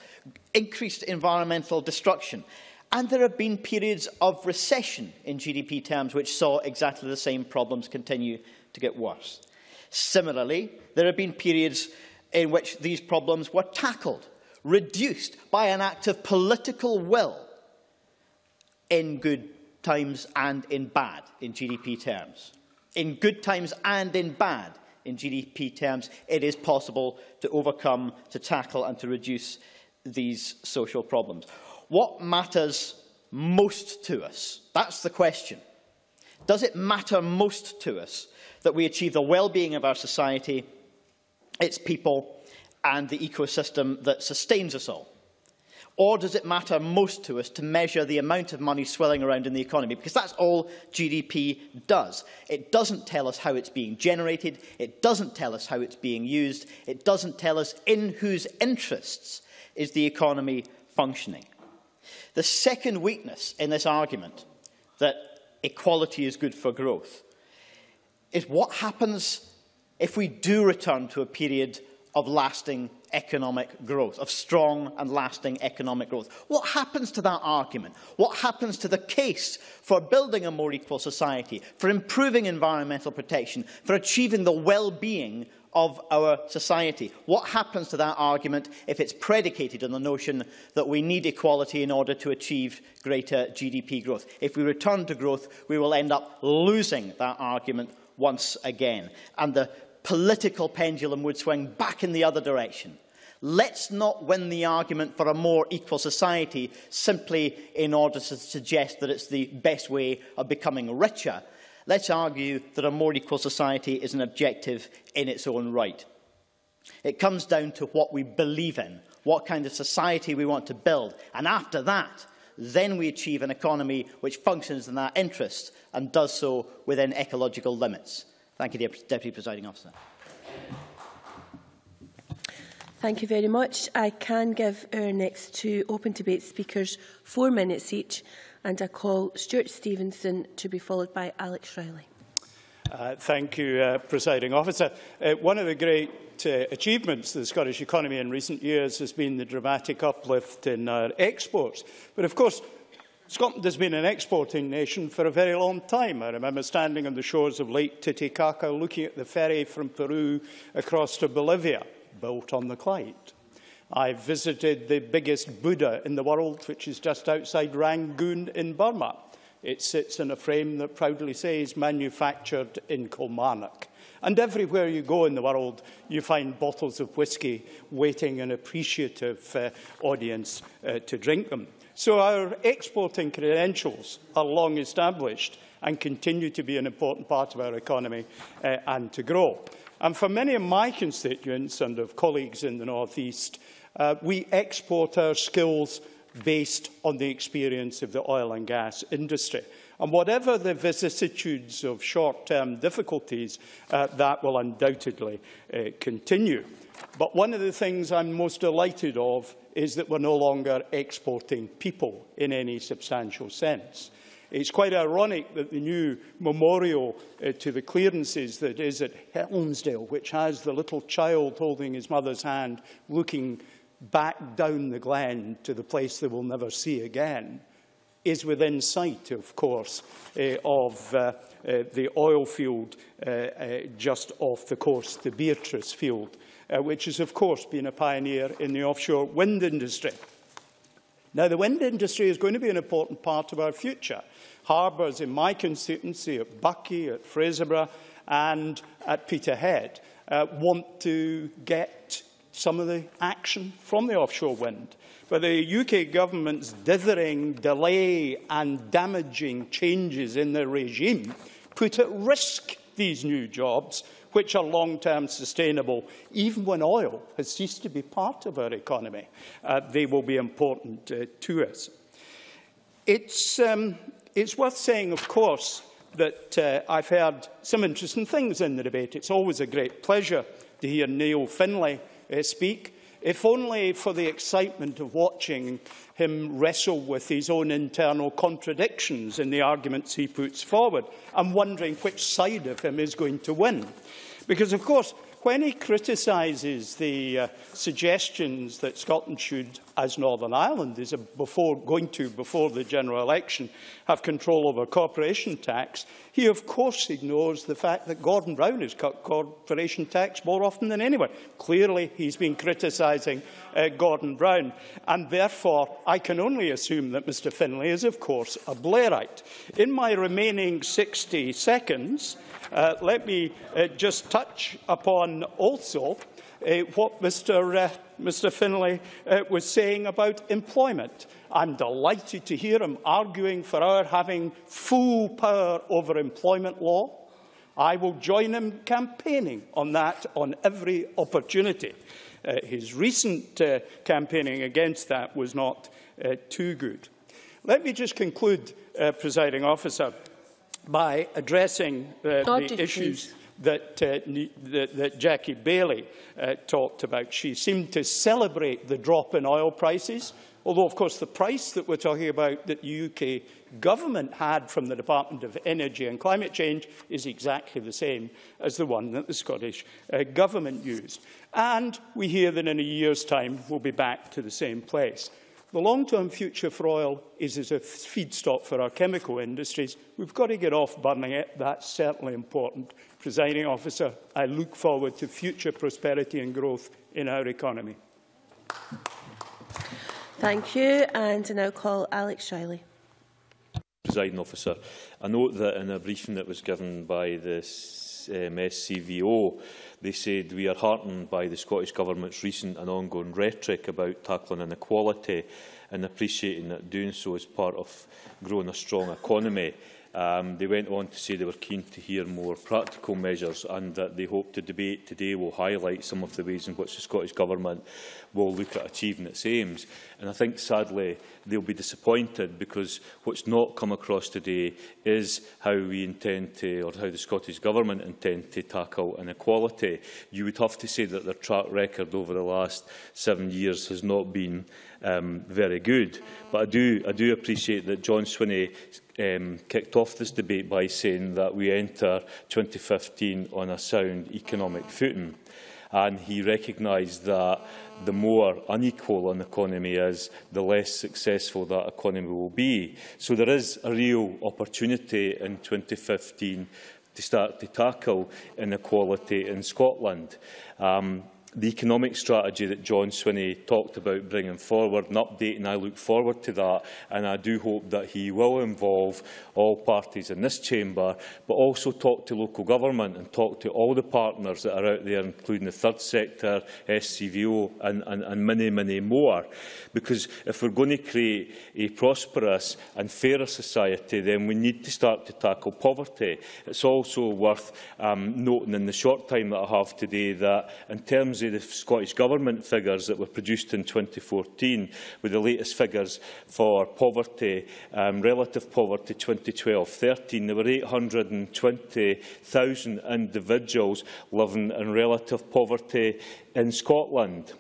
increased environmental destruction. And there have been periods of recession in GDP terms which saw exactly the same problems continue to get worse. Similarly, there have been periods in which these problems were tackled, reduced by an act of political will in good times and in bad in GDP terms. In good times and in bad in GDP terms, it is possible to overcome, to tackle and to reduce these social problems. What matters most to us? That's the question. Does it matter most to us that we achieve the well-being of our society, its people and the ecosystem that sustains us all? Or does it matter most to us to measure the amount of money swirling around in the economy? Because that's all GDP does. It doesn't tell us how it's being generated. It doesn't tell us how it's being used. It doesn't tell us in whose interests is the economy functioning. The second weakness in this argument that equality is good for growth is what happens if we do return to a period of lasting economic growth, of strong and lasting economic growth. What happens to that argument? What happens to the case for building a more equal society, for improving environmental protection, for achieving the well-being of our society? What happens to that argument if it's predicated on the notion that we need equality in order to achieve greater GDP growth? If we return to growth, we will end up losing that argument once again. And the political pendulum would swing back in the other direction. Let's not win the argument for a more equal society simply in order to suggest that it's the best way of becoming richer. Let's argue that a more equal society is an objective in its own right. It comes down to what we believe in, what kind of society we want to build. And after that, then we achieve an economy which functions in that interest and does so within ecological limits. Thank you, Deputy Presiding Officer. Thank you very much. I can give our next two open debate speakers four minutes each, and I call Stewart Stevenson to be followed by Alex Rowley. Uh, thank you, uh, Presiding Officer. Uh, one of the great uh, achievements of the Scottish economy in recent years has been the dramatic uplift in our exports. But of course, Scotland has been an exporting nation for a very long time. I remember standing on the shores of Lake Titicaca looking at the ferry from Peru across to Bolivia, built on the Clyde. I visited the biggest Buddha in the world, which is just outside Rangoon in Burma. It sits in a frame that proudly says manufactured in Kilmarnock. And everywhere you go in the world, you find bottles of whisky waiting an appreciative uh, audience uh, to drink them. So our exporting credentials are long established and continue to be an important part of our economy uh, and to grow. And for many of my constituents and of colleagues in the North East, uh, we export our skills based on the experience of the oil and gas industry. And whatever the vicissitudes of short-term difficulties, uh, that will undoubtedly uh, continue. But one of the things I'm most delighted of is that we're no longer exporting people in any substantial sense. It's quite ironic that the new memorial uh, to the clearances that is at Helmsdale, which has the little child holding his mother's hand, looking back down the glen to the place they will never see again, is within sight, of course, uh, of uh, uh, the oil field uh, uh, just off the coast, the Beatrice field, uh, which has, of course, been a pioneer in the offshore wind industry. Now, the wind industry is going to be an important part of our future. Harbours in my constituency, at Buckie, at Fraserburgh and at Peterhead, uh, want to get some of the action from the offshore wind. But the UK government's dithering, delay and damaging changes in the regime put at risk these new jobs, which are long-term sustainable, even when oil has ceased to be part of our economy. Uh, they will be important uh, to us. It's, um, it's worth saying, of course, that uh, I've heard some interesting things in the debate. It's always a great pleasure to hear Neil Findlay uh, speak, if only for the excitement of watching him wrestle with his own internal contradictions in the arguments he puts forward and wondering which side of him is going to win. Because, of course, when he criticises the uh, suggestions that Scotland should as Northern Ireland is before, going to before the general election, have control over corporation tax, he of course ignores the fact that Gordon Brown has cut corporation tax more often than anyone. Clearly, he's been criticising uh, Gordon Brown, and therefore I can only assume that Mr Findlay is, of course, a Blairite. In my remaining 60 seconds, Uh, let me uh, just touch upon also uh, what Mr, uh, Mr Findlay uh, was saying about employment. I'm delighted to hear him arguing for our having full power over employment law. I will join him campaigning on that on every opportunity. Uh, his recent uh, campaigning against that was not uh, too good. Let me just conclude, uh, presiding officer, by addressing uh, the issues that, uh, that, Jackie Baillie uh, talked about. She seemed to celebrate the drop in oil prices, although, of course, the price that we're talking about that the UK government had from the Department of Energy and Climate Change is exactly the same as the one that the Scottish uh, government used. And we hear that in a year's time we'll be back to the same place. The long-term future for oil is as a feedstock for our chemical industries. We've got to get off burning it. That's certainly important. Presiding officer, I look forward to future prosperity and growth in our economy. Thank you. And I now call Alex Rowley. Presiding officer, I note that in a briefing that was given by the Eh, SCVO, they said, we are heartened by the Scottish Government's recent and ongoing rhetoric about tackling inequality and appreciating that doing so is part of growing a strong economy. Um, they went on to say they were keen to hear more practical measures and that they hope the debate today will highlight some of the ways in which the Scottish Government will look at achieving its aims. And I think, sadly, they'll be disappointed because what's not come across today is how we intend to, or how the Scottish Government intend to tackle inequality. You would have to say that their track record over the last seven years has not been um, very good. But I do, I do appreciate that John Swinney um, kicked off this debate by saying that we enter 2015 on a sound economic footing. And he recognised that the more unequal an economy is, the less successful that economy will be. So there is a real opportunity in 2015 to start to tackle inequality in Scotland. Um, the economic strategy that John Swinney talked about bringing forward, an update, and I look forward to that. And I do hope that he will involve all parties in this chamber, but also talk to local government and talk to all the partners that are out there, including the third sector, SCVO, and, and, and many, many more. Because if we're going to create a prosperous and fairer society, then we need to start to tackle poverty. It's also worth um, noting in the short time that I have today that in terms of the Scottish Government figures that were produced in 2014, with the latest figures for poverty, um, relative poverty 2012-13, there were 820,000 individuals living in relative poverty in Scotland.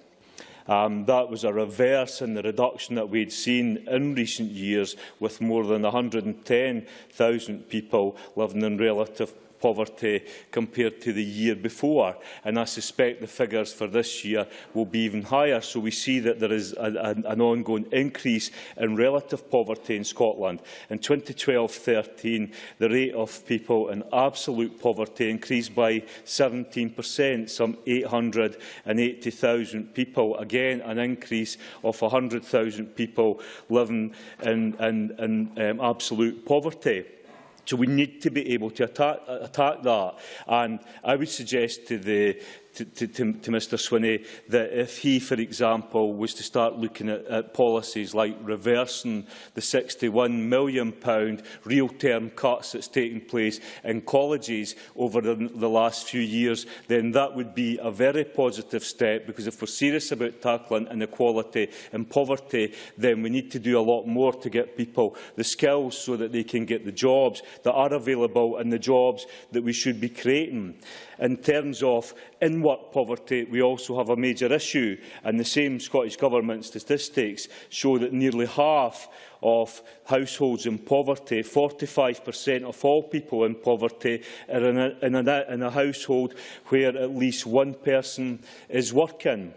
Um, that was a reverse in the reduction that we had seen in recent years, with more than 110,000 people living in relative poverty compared to the year before. And I suspect the figures for this year will be even higher. So we see that there is a, a, an ongoing increase in relative poverty in Scotland. In 2012-13, the rate of people in absolute poverty increased by 17%, some 880,000 people. Again, an increase of 100,000 people living in, in, in um, absolute poverty. So we need to be able to attack, attack that. And I would suggest to the to, to, to, Mr Swinney that if he, for example, was to start looking at, at policies like reversing the £61 million real-term cuts that's taken place in colleges over the, the last few years, then that would be a very positive step, because if we're serious about tackling inequality and poverty, then we need to do a lot more to get people the skills so that they can get the jobs that are available and the jobs that we should be creating. In terms of in-work poverty, we also have a major issue, and the same Scottish Government statistics show that nearly half of households in poverty, 45% of all people in poverty, are in a, in, a, in a household where at least one person is working.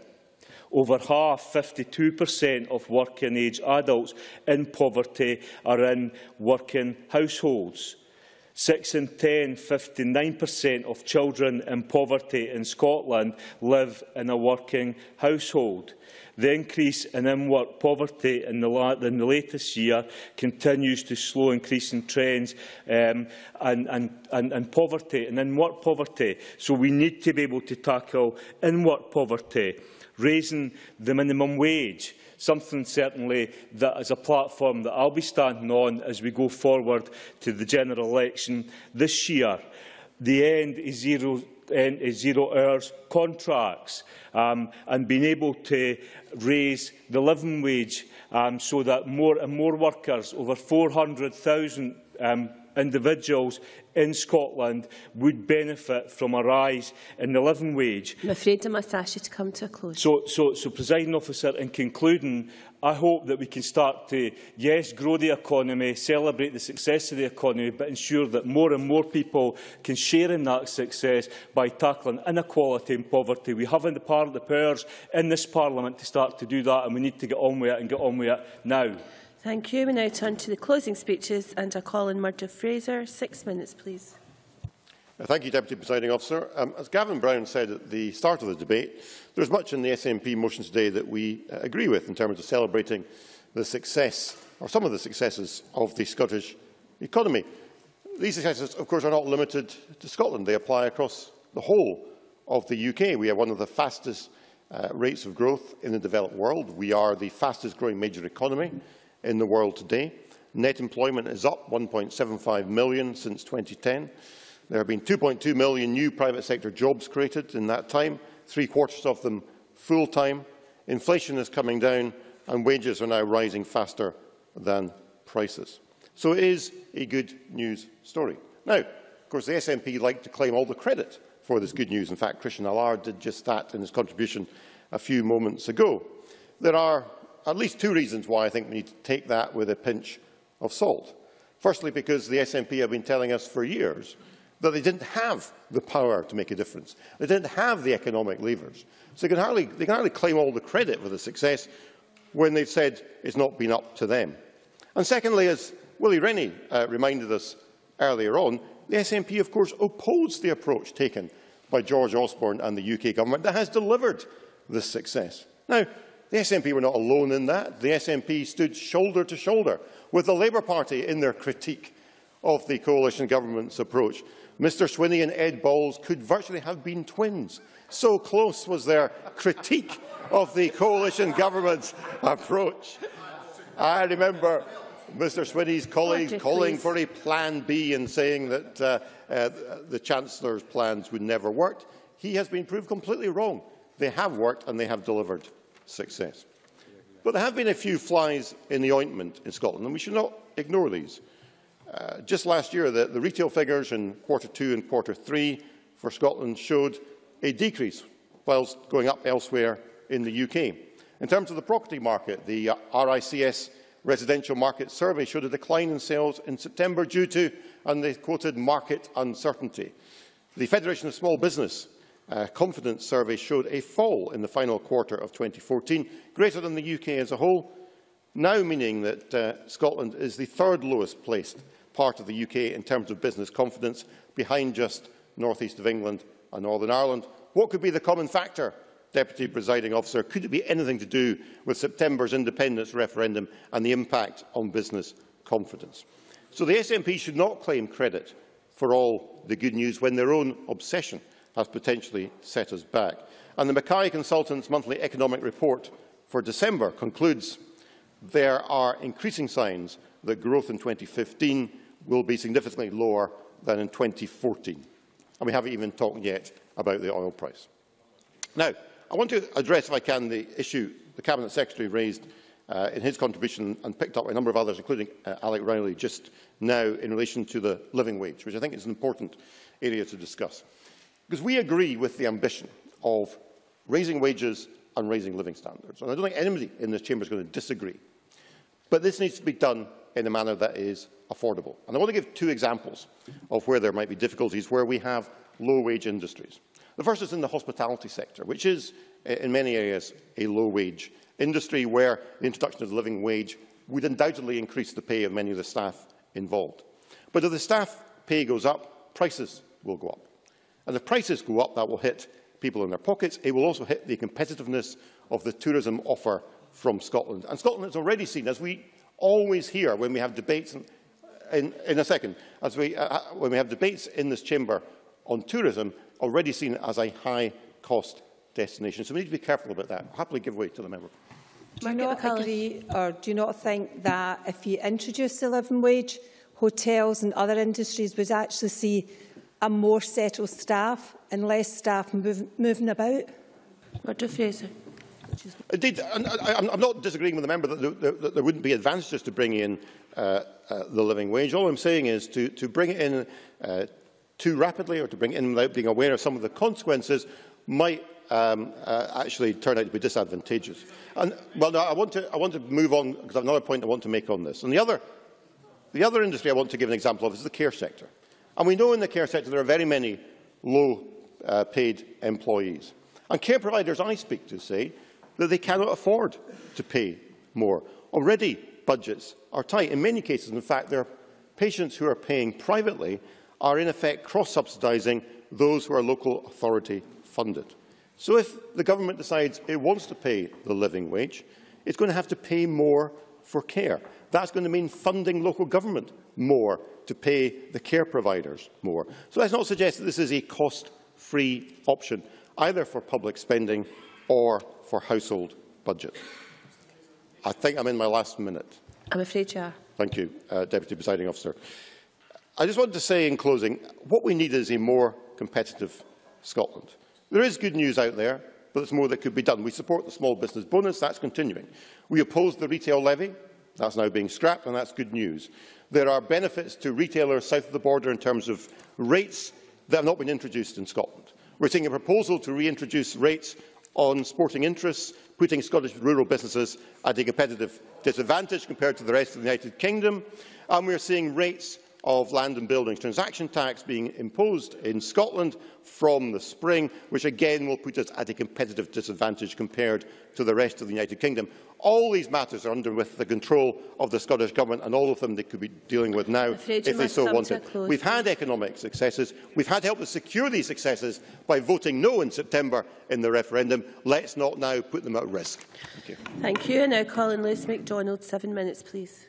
Over half, 52% of working-age adults in poverty are in working households. Six in ten, 59% of children in poverty in Scotland live in a working household. The increase in in-work poverty in the, in the latest year continues to slow increasing trends um, and, and, and, and poverty and in-work poverty. So we need to be able to tackle in-work poverty, raising the minimum wage, something certainly that is a platform that I'll be standing on as we go forward to the general election this year. The end is zero end is zero hours contracts um, and being able to raise the living wage um, so that more and more workers, over 400,000 um, individuals in Scotland would benefit from a rise in the living wage. I'm afraid I must ask you to come to a close. So, so, so presiding officer, in concluding, I hope that we can start to, yes, grow the economy, celebrate the success of the economy, but ensure that more and more people can share in that success by tackling inequality and poverty. We have in the, par the powers in this Parliament to start to do that, and we need to get on with it and get on with it now. Thank you. We now turn to the closing speeches and I call in Murdo Fraser. Six minutes, please. Thank you, Deputy Presiding Officer. Um, as Gavin Brown said at the start of the debate, there is much in the SNP motion today that we uh, agree with in terms of celebrating the success, or some of the successes, of the Scottish economy. These successes, of course, are not limited to Scotland. They apply across the whole of the UK. We have one of the fastest uh, rates of growth in the developed world. We are the fastest growing major economy in the world today. Net employment is up 1.75 million since 2010. There have been 2.2 million new private sector jobs created in that time, three quarters of them full-time. Inflation is coming down and wages are now rising faster than prices. So it is a good news story. Now, of course, the SNP like to claim all the credit for this good news. In fact, Christian Allard did just that in his contribution a few moments ago. There are at least two reasons why I think we need to take that with a pinch of salt. Firstly, because the SNP have been telling us for years that they didn't have the power to make a difference. They didn't have the economic levers. So they can hardly, they can hardly claim all the credit for the success when they've said it's not been up to them. And secondly, as Willie Rennie uh, reminded us earlier on, the SNP, of course, opposed the approach taken by George Osborne and the UK government that has delivered this success. Now, the SNP were not alone in that. The SNP stood shoulder to shoulder with the Labour Party in their critique of the coalition government's approach. Mr Swinney and Ed Balls could virtually have been twins. So close was their critique of the coalition government's approach. I remember Mr Swinney's colleagues calling for a plan B and saying that uh, uh, the Chancellor's plans would never work. He has been proved completely wrong. They have worked and they have delivered success. But there have been a few flies in the ointment in Scotland, and we should not ignore these. Uh, just last year, the, the retail figures in quarter two and quarter three for Scotland showed a decrease, whilst going up elsewhere in the UK. In terms of the property market, the uh, RICS residential market survey showed a decline in sales in September due to, and they quoted, market uncertainty. The Federation of Small Business Confidence survey showed a fall in the final quarter of 2014, greater than the UK as a whole, now meaning that uh, Scotland is the third lowest placed part of the UK in terms of business confidence, behind just North East of England and Northern Ireland. What could be the common factor, Deputy Presiding Officer? Could it be anything to do with September's independence referendum and the impact on business confidence? So the SNP should not claim credit for all the good news when their own obsession has potentially set us back. And the Mackay Consultants' monthly economic report for December concludes there are increasing signs that growth in 2015 will be significantly lower than in 2014. And we haven't even talked yet about the oil price. Now, I want to address, if I can, the issue the Cabinet Secretary raised uh, in his contribution and picked up by a number of others, including uh, Alex Rowley, just now in relation to the living wage, which I think is an important area to discuss. Because we agree with the ambition of raising wages and raising living standards. And I don't think anybody in this chamber is going to disagree. But this needs to be done in a manner that is affordable. And I want to give two examples of where there might be difficulties where we have low-wage industries. The first is in the hospitality sector, which is, in many areas, a low-wage industry where the introduction of the living wage would undoubtedly increase the pay of many of the staff involved. But if the staff pay goes up, prices will go up. And if prices go up, that will hit people in their pockets. It will also hit the competitiveness of the tourism offer from Scotland. And Scotland has already seen, as we always hear when we have debates, in, in, in a second, as we, uh, uh, when we have debates in this chamber on tourism, already seen as a high-cost destination. So we need to be careful about that. I'll happily give way to the member. Do you not agree, or do you not think that if you introduce the living wage, hotels and other industries would actually see a more settled staff and less staff move, moving about? Murdo Fraser. Indeed, I, I'm not disagreeing with the member that there, wouldn't be advantages to bringing in uh, uh, the living wage. All I'm saying is to, to bring it in uh, too rapidly or to bring it in without being aware of some of the consequences might um, uh, actually turn out to be disadvantageous. And, well, no, I, want to, I want to move on because I have another point I want to make on this. And the other, the other industry I want to give an example of is the care sector. And we know in the care sector there are very many low-paid uh, employees. And care providers I speak to say that they cannot afford to pay more. Already, budgets are tight. In many cases, in fact, their patients who are paying privately are in effect cross-subsidising those who are local authority funded. So if the government decides it wants to pay the living wage, it's going to have to pay more for care. That's going to mean funding local government more to pay the care providers more. So let's not suggest that this is a cost-free option, either for public spending or for household budget. I think I'm in my last minute. I'm afraid you are. Thank you, uh, Deputy Presiding Officer. I just wanted to say in closing, what we need is a more competitive Scotland. There is good news out there, but there's more that could be done. We support the small business bonus, that's continuing. We oppose the retail levy, that's now being scrapped, and that's good news. There are benefits to retailers south of the border in terms of rates that have not been introduced in Scotland. We're seeing a proposal to reintroduce rates on sporting interests, putting Scottish rural businesses at a competitive disadvantage compared to the rest of the United Kingdom. And we're seeing rates of land and buildings transaction tax being imposed in Scotland from the spring, which again will put us at a competitive disadvantage compared to the rest of the United Kingdom. All these matters are under with the control of the Scottish Government, and all of them they could be dealing with now if they so wanted. We've had economic successes. We've had help to secure these successes by voting no in September in the referendum. Let's not now put them at risk. Thank you. Thank you. And now Colin Lewis MacDonald, seven minutes, please.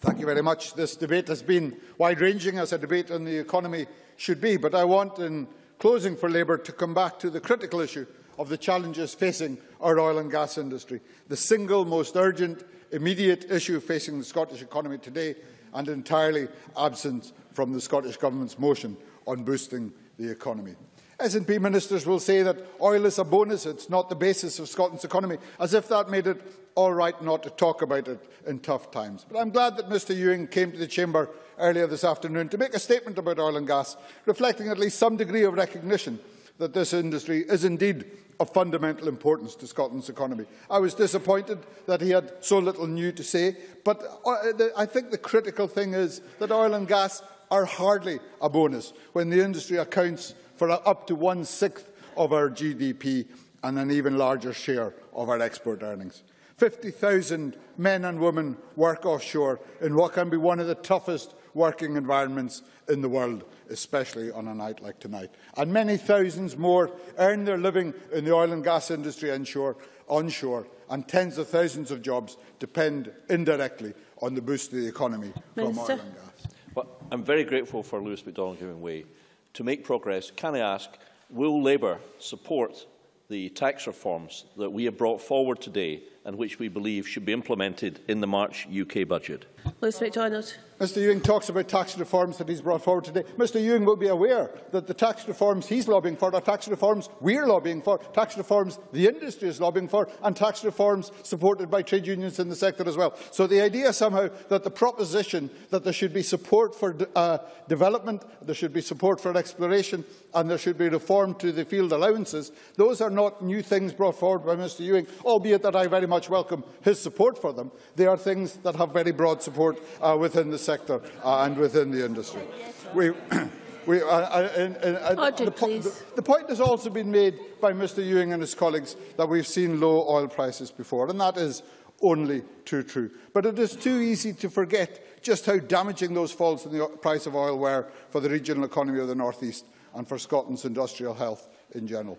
Thank you very much. This debate has been wide-ranging, as a debate on the economy should be, but I want, in closing for Labour, to come back to the critical issue of the challenges facing our oil and gas industry, the single most urgent, immediate issue facing the Scottish economy today and entirely absent from the Scottish Government's motion on boosting the economy. SNP ministers will say that oil is a bonus, it's not the basis of Scotland's economy, as if that made it all right not to talk about it in tough times. But I'm glad that Mr Ewing came to the Chamber earlier this afternoon to make a statement about oil and gas, reflecting at least some degree of recognition that this industry is indeed of fundamental importance to Scotland's economy. I was disappointed that he had so little new to say, but uh, I think the critical thing is that oil and gas are hardly a bonus when the industry accounts for up to one-sixth of our GDP and an even larger share of our export earnings. 50,000 men and women work offshore in what can be one of the toughest working environments in the world, especially on a night like tonight. And many thousands more earn their living in the oil and gas industry onshore, onshore and tens of thousands of jobs depend indirectly on the boost to the economy Minister. from oil and gas. Well, I'm very grateful for Lewis MacDonald giving way. To make progress, can I ask, will Labour support the tax reforms that we have brought forward today and which we believe should be implemented in the March UK budget? Lewis MacDonald. Mr Ewing talks about tax reforms that he's brought forward today. Mr Ewing will be aware that the tax reforms he's lobbying for are tax reforms we're lobbying for, tax reforms the industry is lobbying for, and tax reforms supported by trade unions in the sector as well. So the idea somehow that the proposition that there should be support for uh, development, there should be support for exploration, and there should be reform to the field allowances, those are not new things brought forward by Mr Ewing, albeit that I very much welcome his support for them. They are things that have very broad support uh, within the sector uh, and within the industry. We, we, uh, uh, and, and, the, po the, the point has also been made by Mr Ewing and his colleagues that we've seen low oil prices before, and that is only too true. But it is too easy to forget just how damaging those falls in the price of oil were for the regional economy of the North East and for Scotland's industrial health in general.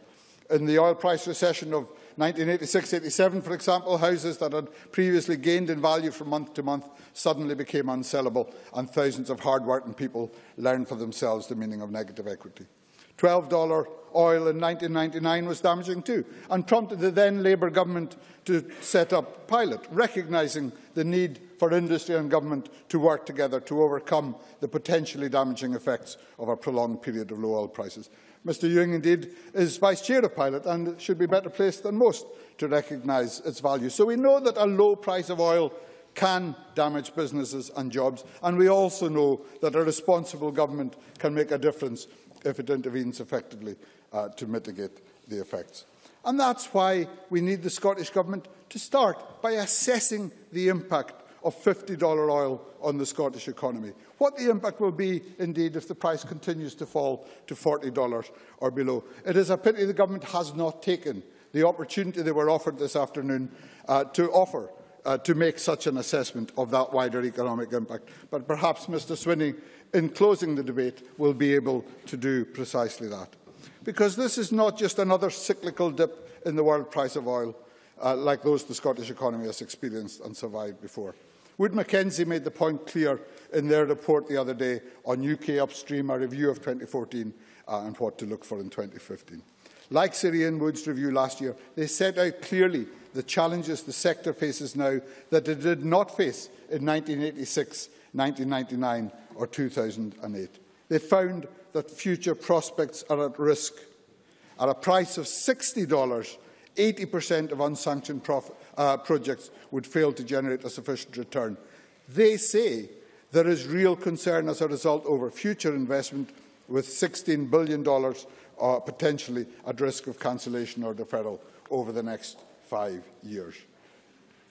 In the oil price recession of 1986-87, for example, houses that had previously gained in value from month to month suddenly became unsellable, and thousands of hard-working people learned for themselves the meaning of negative equity. $12 oil in 1999 was damaging too, and prompted the then Labour government to set up Pilot, recognising the need for industry and government to work together to overcome the potentially damaging effects of a prolonged period of low oil prices. Mr Ewing, indeed, is Vice Chair of Pilot and should be better placed than most to recognise its value. So we know that a low price of oil can damage businesses and jobs, and we also know that a responsible government can make a difference if it intervenes effectively uh, to mitigate the effects. And that's why we need the Scottish Government to start by assessing the impact of $50 oil on the Scottish economy. What the impact will be, indeed, if the price continues to fall to $40 or below. It is a pity the Government has not taken the opportunity they were offered this afternoon uh, to offer uh, to make such an assessment of that wider economic impact. But perhaps Mr Swinney, in closing the debate, will be able to do precisely that. Because this is not just another cyclical dip in the world price of oil, uh, like those the Scottish economy has experienced and survived before. Wood Mackenzie made the point clear in their report the other day on UK Upstream, a review of 2014 uh, and what to look for in 2015. Like Sir Ian Wood's review last year, they set out clearly the challenges the sector faces now that it did not face in 1986, 1999 or 2008. They found that future prospects are at risk. At a price of $60, 80% of unsanctioned profit, uh, projects would fail to generate a sufficient return. They say there is real concern as a result over future investment with $16 billion uh, potentially at risk of cancellation or deferral over the next five years.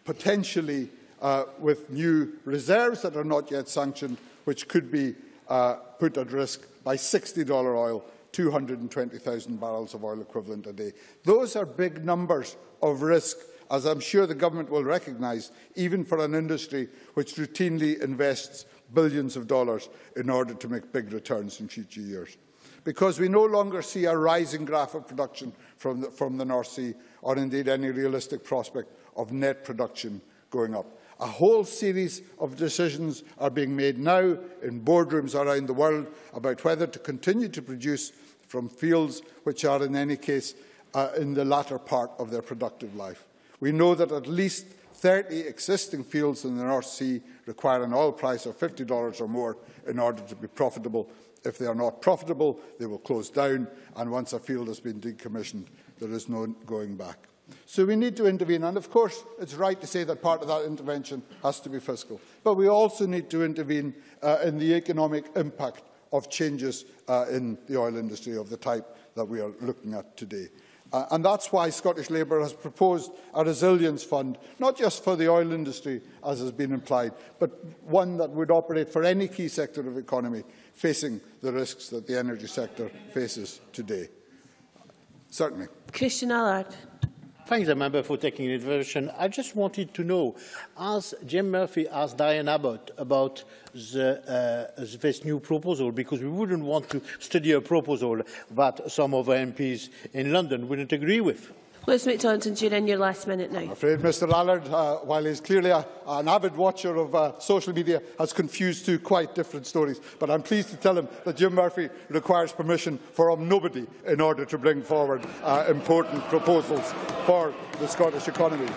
Potentially uh, with new reserves that are not yet sanctioned, which could be uh, put at risk by $60 oil 220,000 barrels of oil equivalent a day. Those are big numbers of risk as I'm sure the Government will recognise, even for an industry which routinely invests billions of dollars in order to make big returns in future years. Because we no longer see a rising graph of production from the, from the North Sea, or indeed any realistic prospect of net production going up. A whole series of decisions are being made now in boardrooms around the world about whether to continue to produce from fields which are in any case uh, in the latter part of their productive life. We know that at least 30 existing fields in the North Sea require an oil price of $50 or more in order to be profitable. If they are not profitable, they will close down, and once a field has been decommissioned, there is no going back. So we need to intervene, and of course it's right to say that part of that intervention has to be fiscal. But we also need to intervene uh, in the economic impact of changes uh, in the oil industry of the type that we are looking at today. Uh, and that's why Scottish Labour has proposed a resilience fund, not just for the oil industry, as has been implied, but one that would operate for any key sector of the economy facing the risks that the energy sector faces today. Certainly. Christian Allard. Thanks, the member, for taking the invitation. I just wanted to know, as Jim Murphy asked Diane Abbott about the, uh, this new proposal, because we wouldn't want to study a proposal that some of our MPs in London wouldn't agree with. Lewis McDonaldson, in your last minute now. I'm afraid Mr Allard, uh, while he's clearly a, an avid watcher of uh, social media, has confused two quite different stories. But I'm pleased to tell him that Jim Murphy requires permission from nobody in order to bring forward uh, important proposals for the Scottish economy.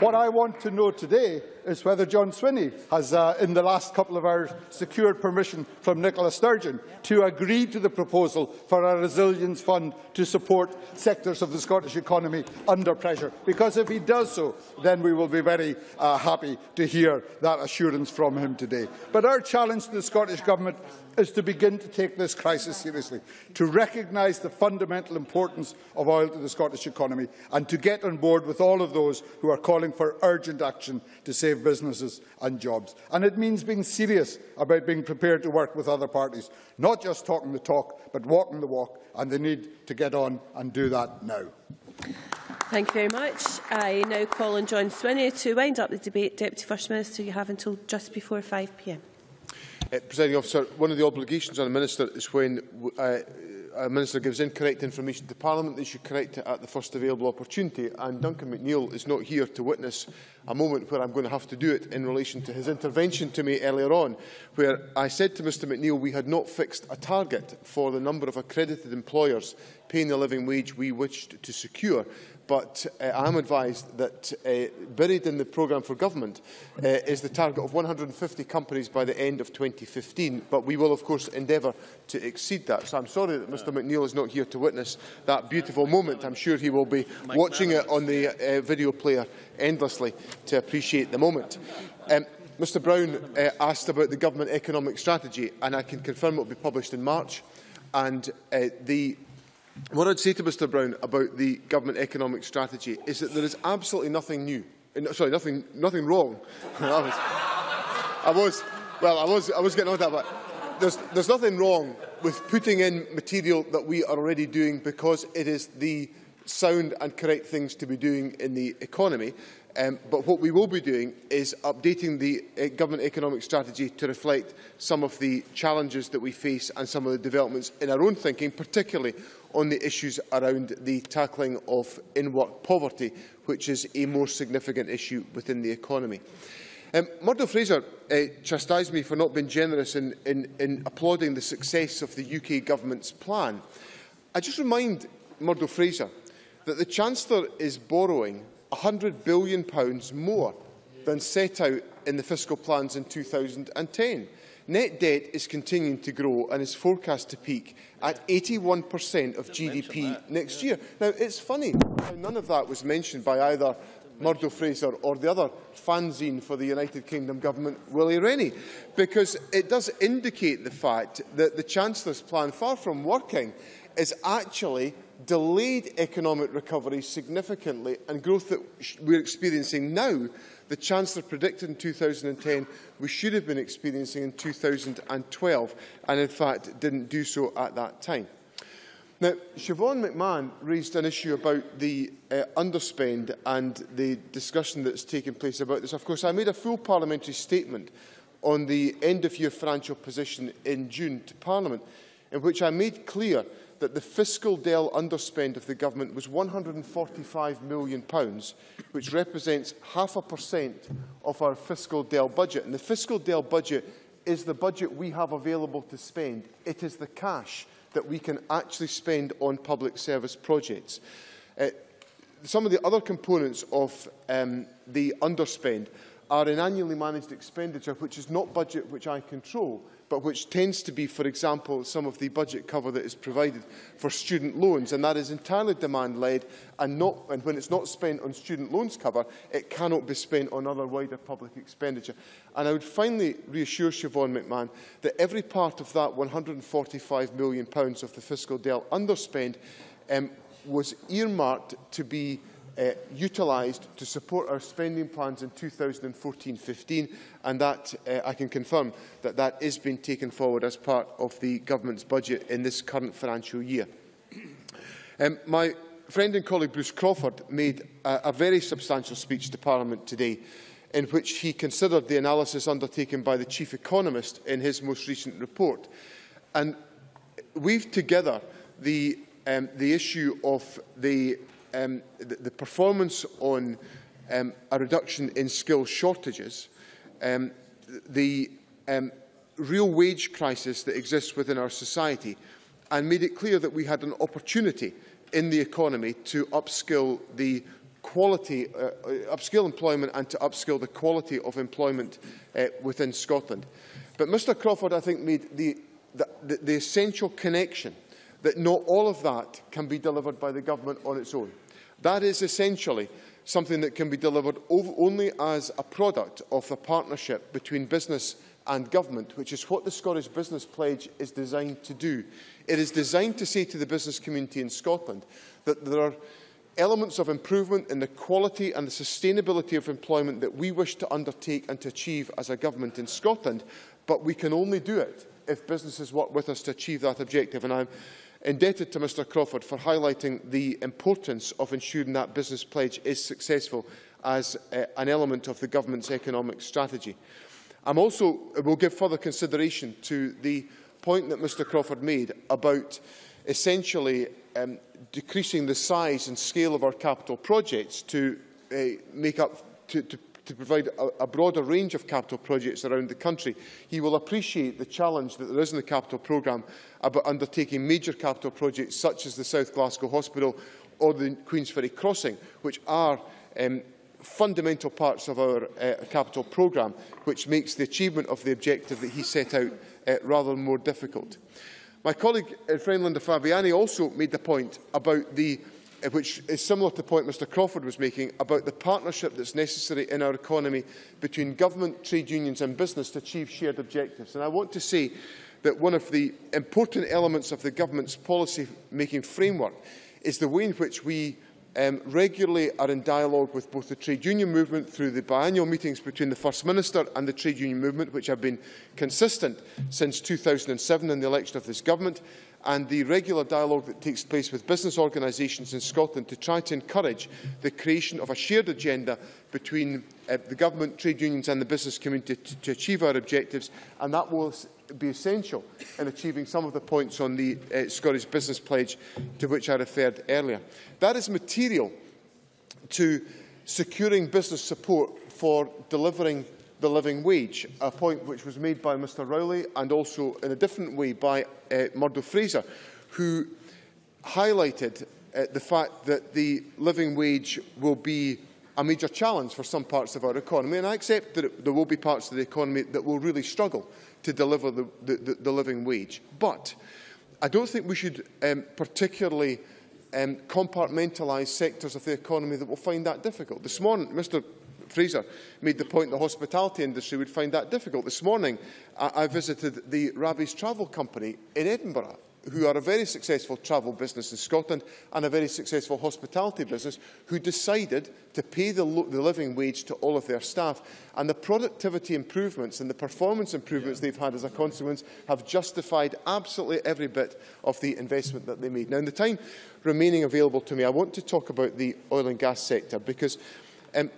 What I want to know today is whether John Swinney has, uh, in the last couple of hours, secured permission from Nicola Sturgeon to agree to the proposal for a resilience fund to support sectors of the Scottish economy under pressure. Because if he does so, then we will be very uh, happy to hear that assurance from him today. But our challenge to the Scottish Government is to begin to take this crisis seriously, to recognise the fundamental importance of oil to the Scottish economy and to get on board with all of those who are calling for urgent action to save businesses and jobs. And it means being serious about being prepared to work with other parties, not just talking the talk, but walking the walk, and they need to get on and do that now. Thank you very much. I now call on John Swinney to wind up the debate. Deputy First Minister, you have until just before 5pm. Uh, Presiding officer, one of the obligations on a minister is when uh, a minister gives incorrect information to Parliament, they should correct it at the first available opportunity. And Duncan McNeill is not here to witness a moment where I'm going to have to do it in relation to his intervention to me earlier on, where I said to Mr McNeill we had not fixed a target for the number of accredited employers paying the living wage we wished to secure but uh, I am advised that uh, buried in the programme for government uh, is the target of 150 companies by the end of 2015, but we will of course endeavour to exceed that. So I'm sorry that Mr McNeill is not here to witness that beautiful moment. I'm sure he will be watching it on the uh, video player endlessly to appreciate the moment. Um, Mr Brown uh, asked about the government economic strategy, and I can confirm it will be published in March. And uh, the What I'd say to Mr Brown about the government economic strategy is that there is absolutely nothing new, uh, sorry, nothing, nothing wrong. I, was, I was, well, I was, I was getting on with that, but there's, there's nothing wrong with putting in material that we are already doing because it is the sound and correct things to be doing in the economy. Um, but what we will be doing is updating the uh, government economic strategy to reflect some of the challenges that we face and some of the developments in our own thinking, particularly on the issues around the tackling of in-work poverty, which is a more significant issue within the economy. Um, Murdo Fraser uh, chastised me for not being generous in, in, in applauding the success of the UK Government's plan. I just remind Murdo Fraser that the Chancellor is borrowing £100 billion more than set out in the fiscal plans in 2010. Net debt is continuing to grow and is forecast to peak at 81% of GDP next year. Now, it's funny how none of that was mentioned by either Murdo Fraser or the other fanzine for the United Kingdom government, Willie Rennie, because it does indicate the fact that the Chancellor's plan, far from working, is actually delayed economic recovery significantly and growth that we're experiencing now the Chancellor predicted in 2010 we should have been experiencing in 2012 and in fact didn't do so at that time. Now, Siobhan McMahon raised an issue about the uh, underspend and the discussion that's taken place about this. Of course, I made a full parliamentary statement on the end-of-year financial position in June to Parliament, in which I made clear that the fiscal DEL underspend of the government was £145 million, which represents half a percent of our fiscal DEL budget. And the fiscal DEL budget is the budget we have available to spend. It is the cash that we can actually spend on public service projects. Uh, some of the other components of um, the underspend are in annually managed expenditure, which is not budget which I control, but which tends to be, for example, some of the budget cover that is provided for student loans, and that is entirely demand-led, and, and when it's not spent on student loans cover, it cannot be spent on other wider public expenditure. And I would finally reassure Siobhan McMahon that every part of that £145 million of the fiscal DEL underspend um, was earmarked to be uh, utilised to support our spending plans in 2014-15 and that uh, I can confirm that that is being taken forward as part of the government's budget in this current financial year. Um, my friend and colleague Bruce Crawford made a, a very substantial speech to Parliament today in which he considered the analysis undertaken by the chief economist in his most recent report. And we've together the, um, the issue of the um, the, the performance on um, a reduction in skill shortages, um, the um, real wage crisis that exists within our society, and made it clear that we had an opportunity in the economy to upskill the quality, uh, uh upskill employment and to upskill the quality of employment uh, within Scotland. But Mr Crawford, I think, made the, the, the essential connection that not all of that can be delivered by the government on its own. That is essentially something that can be delivered only as a product of the partnership between business and government, which is what the Scottish Business Pledge is designed to do. It is designed to say to the business community in Scotland that there are elements of improvement in the quality and the sustainability of employment that we wish to undertake and to achieve as a government in Scotland, but we can only do it if businesses work with us to achieve that objective. And I'm indebted to Mr Crawford for highlighting the importance of ensuring that business pledge is successful as uh, an element of the government's economic strategy. I also will give further consideration to the point that Mr Crawford made about essentially um, decreasing the size and scale of our capital projects to uh, make up to, to to provide a, a broader range of capital projects around the country. He will appreciate the challenge that there is in the capital programme about undertaking major capital projects such as the South Glasgow Hospital or the Queensferry Crossing, which are um, fundamental parts of our uh, capital programme, which makes the achievement of the objective that he set out uh, rather more difficult. My colleague, uh, friend Linda Fabiani, also made the point about the which is similar to the point Mr Crawford was making about the partnership that's necessary in our economy between government, trade unions and business to achieve shared objectives. And I want to say that one of the important elements of the government's policy-making framework is the way in which we um, regularly are in dialogue with both the trade union movement through the biannual meetings between the First Minister and the trade union movement, which have been consistent since 2007 in the election of this government, and the regular dialogue that takes place with business organisations in Scotland to try to encourage the creation of a shared agenda between uh, the government, trade unions and the business community to, to achieve our objectives and that will be essential in achieving some of the points on the uh, Scottish Business Pledge to which I referred earlier. That is material to securing business support for delivering the living wage, a point which was made by Mr Rowley and also in a different way by uh, Murdo Fraser, who highlighted uh, the fact that the living wage will be a major challenge for some parts of our economy. And I accept that it, there will be parts of the economy that will really struggle to deliver the, the, the, living wage. But I don't think we should um, particularly um, compartmentalise sectors of the economy that will find that difficult. This morning, Mr Fraser made the point the hospitality industry would find that difficult. This morning, I, I visited the Rabbie's Travel Company in Edinburgh, who are a very successful travel business in Scotland and a very successful hospitality business, who decided to pay the, the living wage to all of their staff. And the productivity improvements and the performance improvements yeah. they've had as a consequence have justified absolutely every bit of the investment that they made. Now, in the time remaining available to me, I want to talk about the oil and gas sector because um,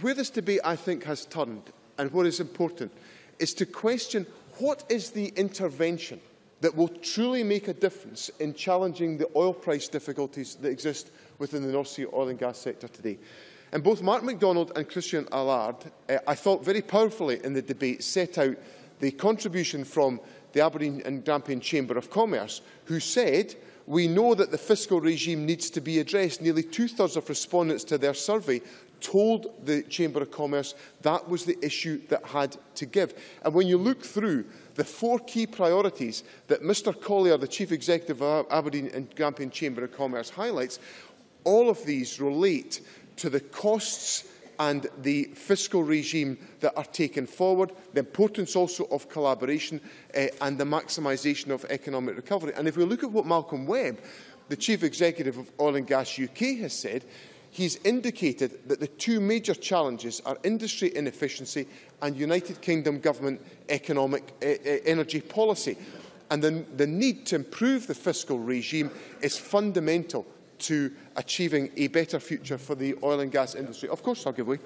where this debate, I think, has turned, and what is important, is to question what is the intervention that will truly make a difference in challenging the oil price difficulties that exist within the North Sea oil and gas sector today. And both Mark McDonald and Christian Allard, uh, I thought very powerfully in the debate, set out the contribution from the Aberdeen and Grampian Chamber of Commerce, who said we know that the fiscal regime needs to be addressed. Nearly two-thirds of respondents to their survey told the Chamber of Commerce that was the issue that had to give. And when you look through the four key priorities that Mr Collier, the Chief Executive of Aberdeen and Grampian Chamber of Commerce highlights, all of these relate to the costs and the fiscal regime that are taken forward, the importance also of collaboration uh, and the maximisation of economic recovery. And if we look at what Malcolm Webb, the Chief Executive of Oil and Gas UK, has said, he's indicated that the two major challenges are industry inefficiency and United Kingdom government economic uh, energy policy. And the, the need to improve the fiscal regime is fundamental to achieving a better future for the oil and gas industry. Of course, I'll give way.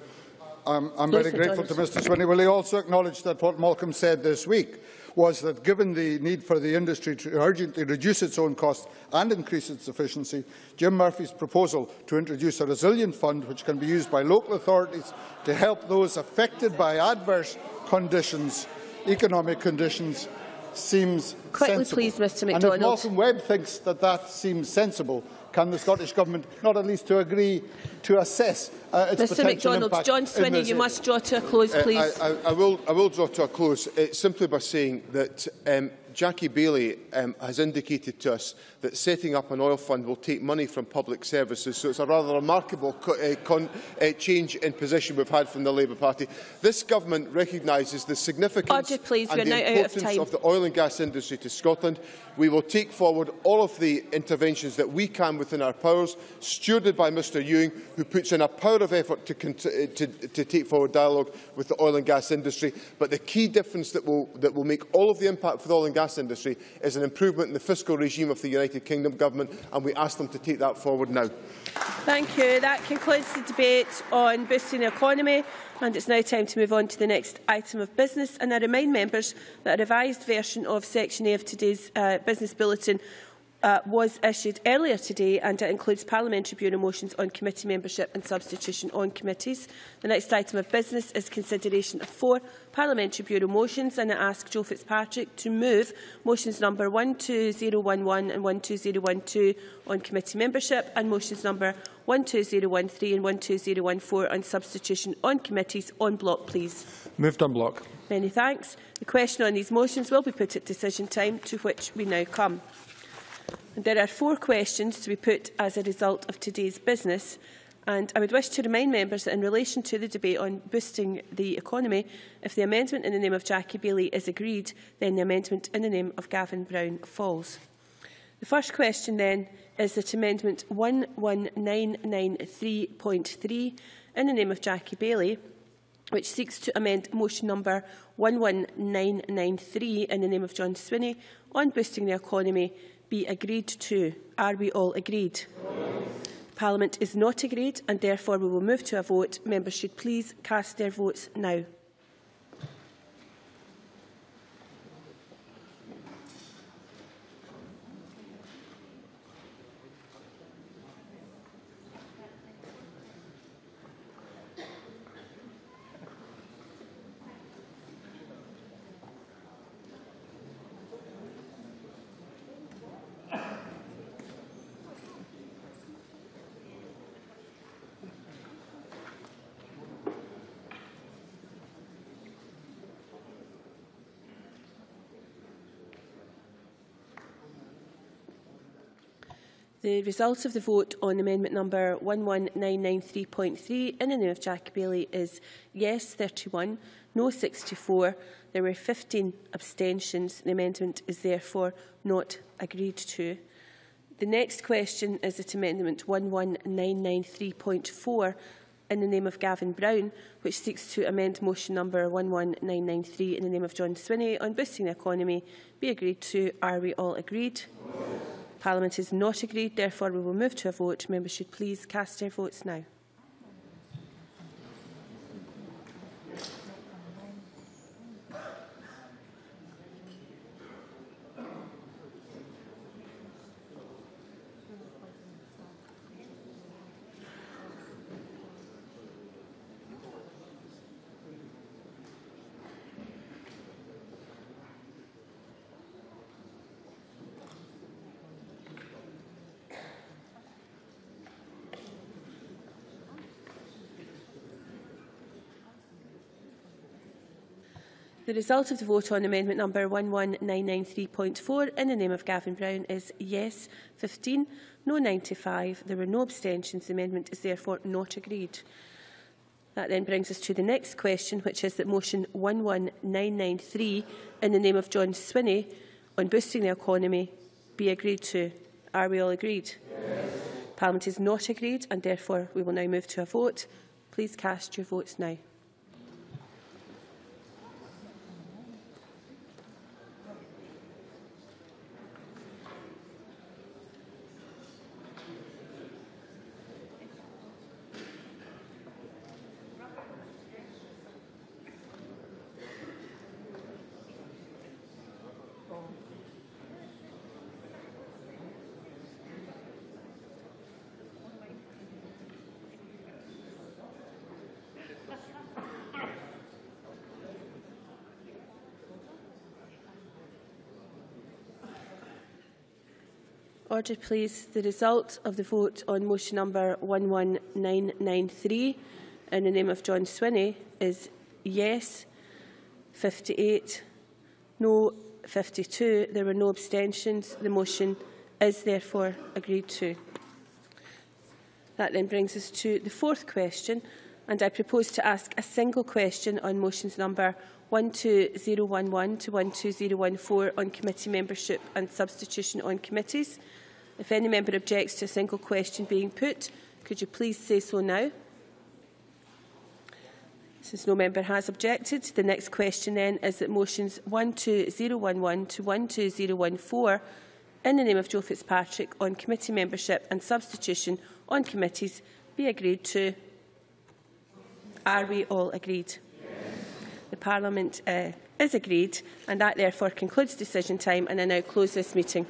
I'm, I'm very grateful to Mr Swinney. Will he also acknowledge that what Malcolm said this week was that given the need for the industry to urgently reduce its own costs and increase its efficiency, Jim Murphy's proposal to introduce a resilient fund which can be used by local authorities to help those affected by adverse conditions, economic conditions, seems Quickly, sensible. please, Mr And if Malcolm Webb thinks that that seems sensible, can the Scottish Government not at least to agree to assess uh, its Mr potential MacDonald, impact John Swinney, you area? must draw to a close, please. Uh, I, I, I, will, I will draw to a close uh, simply by saying that um, Jackie Baillie um, has indicated to us that setting up an oil fund will take money from public services, so it's a rather remarkable co uh, con uh, change in position we've had from the Labour Party. This government recognises the significance Order, please. and We're the now of importance of the oil and gas industry to Scotland. We will take forward all of the interventions that we can within our powers, stewarded by Mr Ewing, who puts in a power of effort to, to, uh, to, to take forward dialogue with the oil and gas industry. But the key difference that will, that will make all of the impact for the oil and gas industry is an improvement in the fiscal regime of the United Kingdom Government, and we ask them to take that forward now. Thank you. That concludes the debate on boosting the economy. and it's now time to move on to the next item of business. And I remind members that a revised version of Section A of today's uh, business bulletin uh, was issued earlier today and it includes Parliamentary Bureau motions on committee membership and substitution on committees. The next item of business is consideration of four Parliamentary Bureau motions and I ask Joe Fitzpatrick to move motions number 12011 and 12012 on committee membership and motions number 12013 and 12014 on substitution on committees on block, please. Moved on block. Many thanks. The question on these motions will be put at decision time, to which we now come. There are four questions to be put as a result of today's business. And I would wish to remind members that in relation to the debate on boosting the economy, if the amendment in the name of Jackie Baillie is agreed, then the amendment in the name of Gavin Brown falls. The first question then is that Amendment 11993.3 in the name of Jackie Baillie, which seeks to amend motion number 11993 in the name of John Swinney on boosting the economy be agreed to. Are we all agreed? Yes. Parliament is not agreed and therefore we will move to a vote. Members should please cast their votes now. The result of the vote on amendment number 11993.3 in the name of Jackie Baillie is yes 31, no 64. There were 15 abstentions. The amendment is therefore not agreed to. The next question is at amendment 11993.4 in the name of Gavin Brown, which seeks to amend motion number 11993 in the name of John Swinney on boosting the economy. Be agreed to. Are we all agreed? Parliament is not agreed. Therefore, we will move to a vote. Members should please cast their votes now. The result of the vote on amendment number 11993.4 in the name of Gavin Brown is yes 15, no 95. There were no abstentions. The amendment is therefore not agreed. That then brings us to the next question, which is that motion 11993 in the name of John Swinney on boosting the economy be agreed to. Are we all agreed? Yes. Parliament is not agreed and therefore we will now move to a vote. Please cast your votes now. Order, please. The result of the vote on motion number 11993 in the name of John Swinney is yes 58, no 52. There were no abstentions. The motion is therefore agreed to. That then brings us to the fourth question, and I propose to ask a single question on motions number 12011 to 12014 on committee membership and substitution on committees. If any member objects to a single question being put, could you please say so now? Since no member has objected, the next question then is that motions 12011 to 12014 in the name of Joe Fitzpatrick on committee membership and substitution on committees be agreed to. Are we all agreed? Yes. The Parliament uh, is agreed and that therefore concludes decision time and I now close this meeting.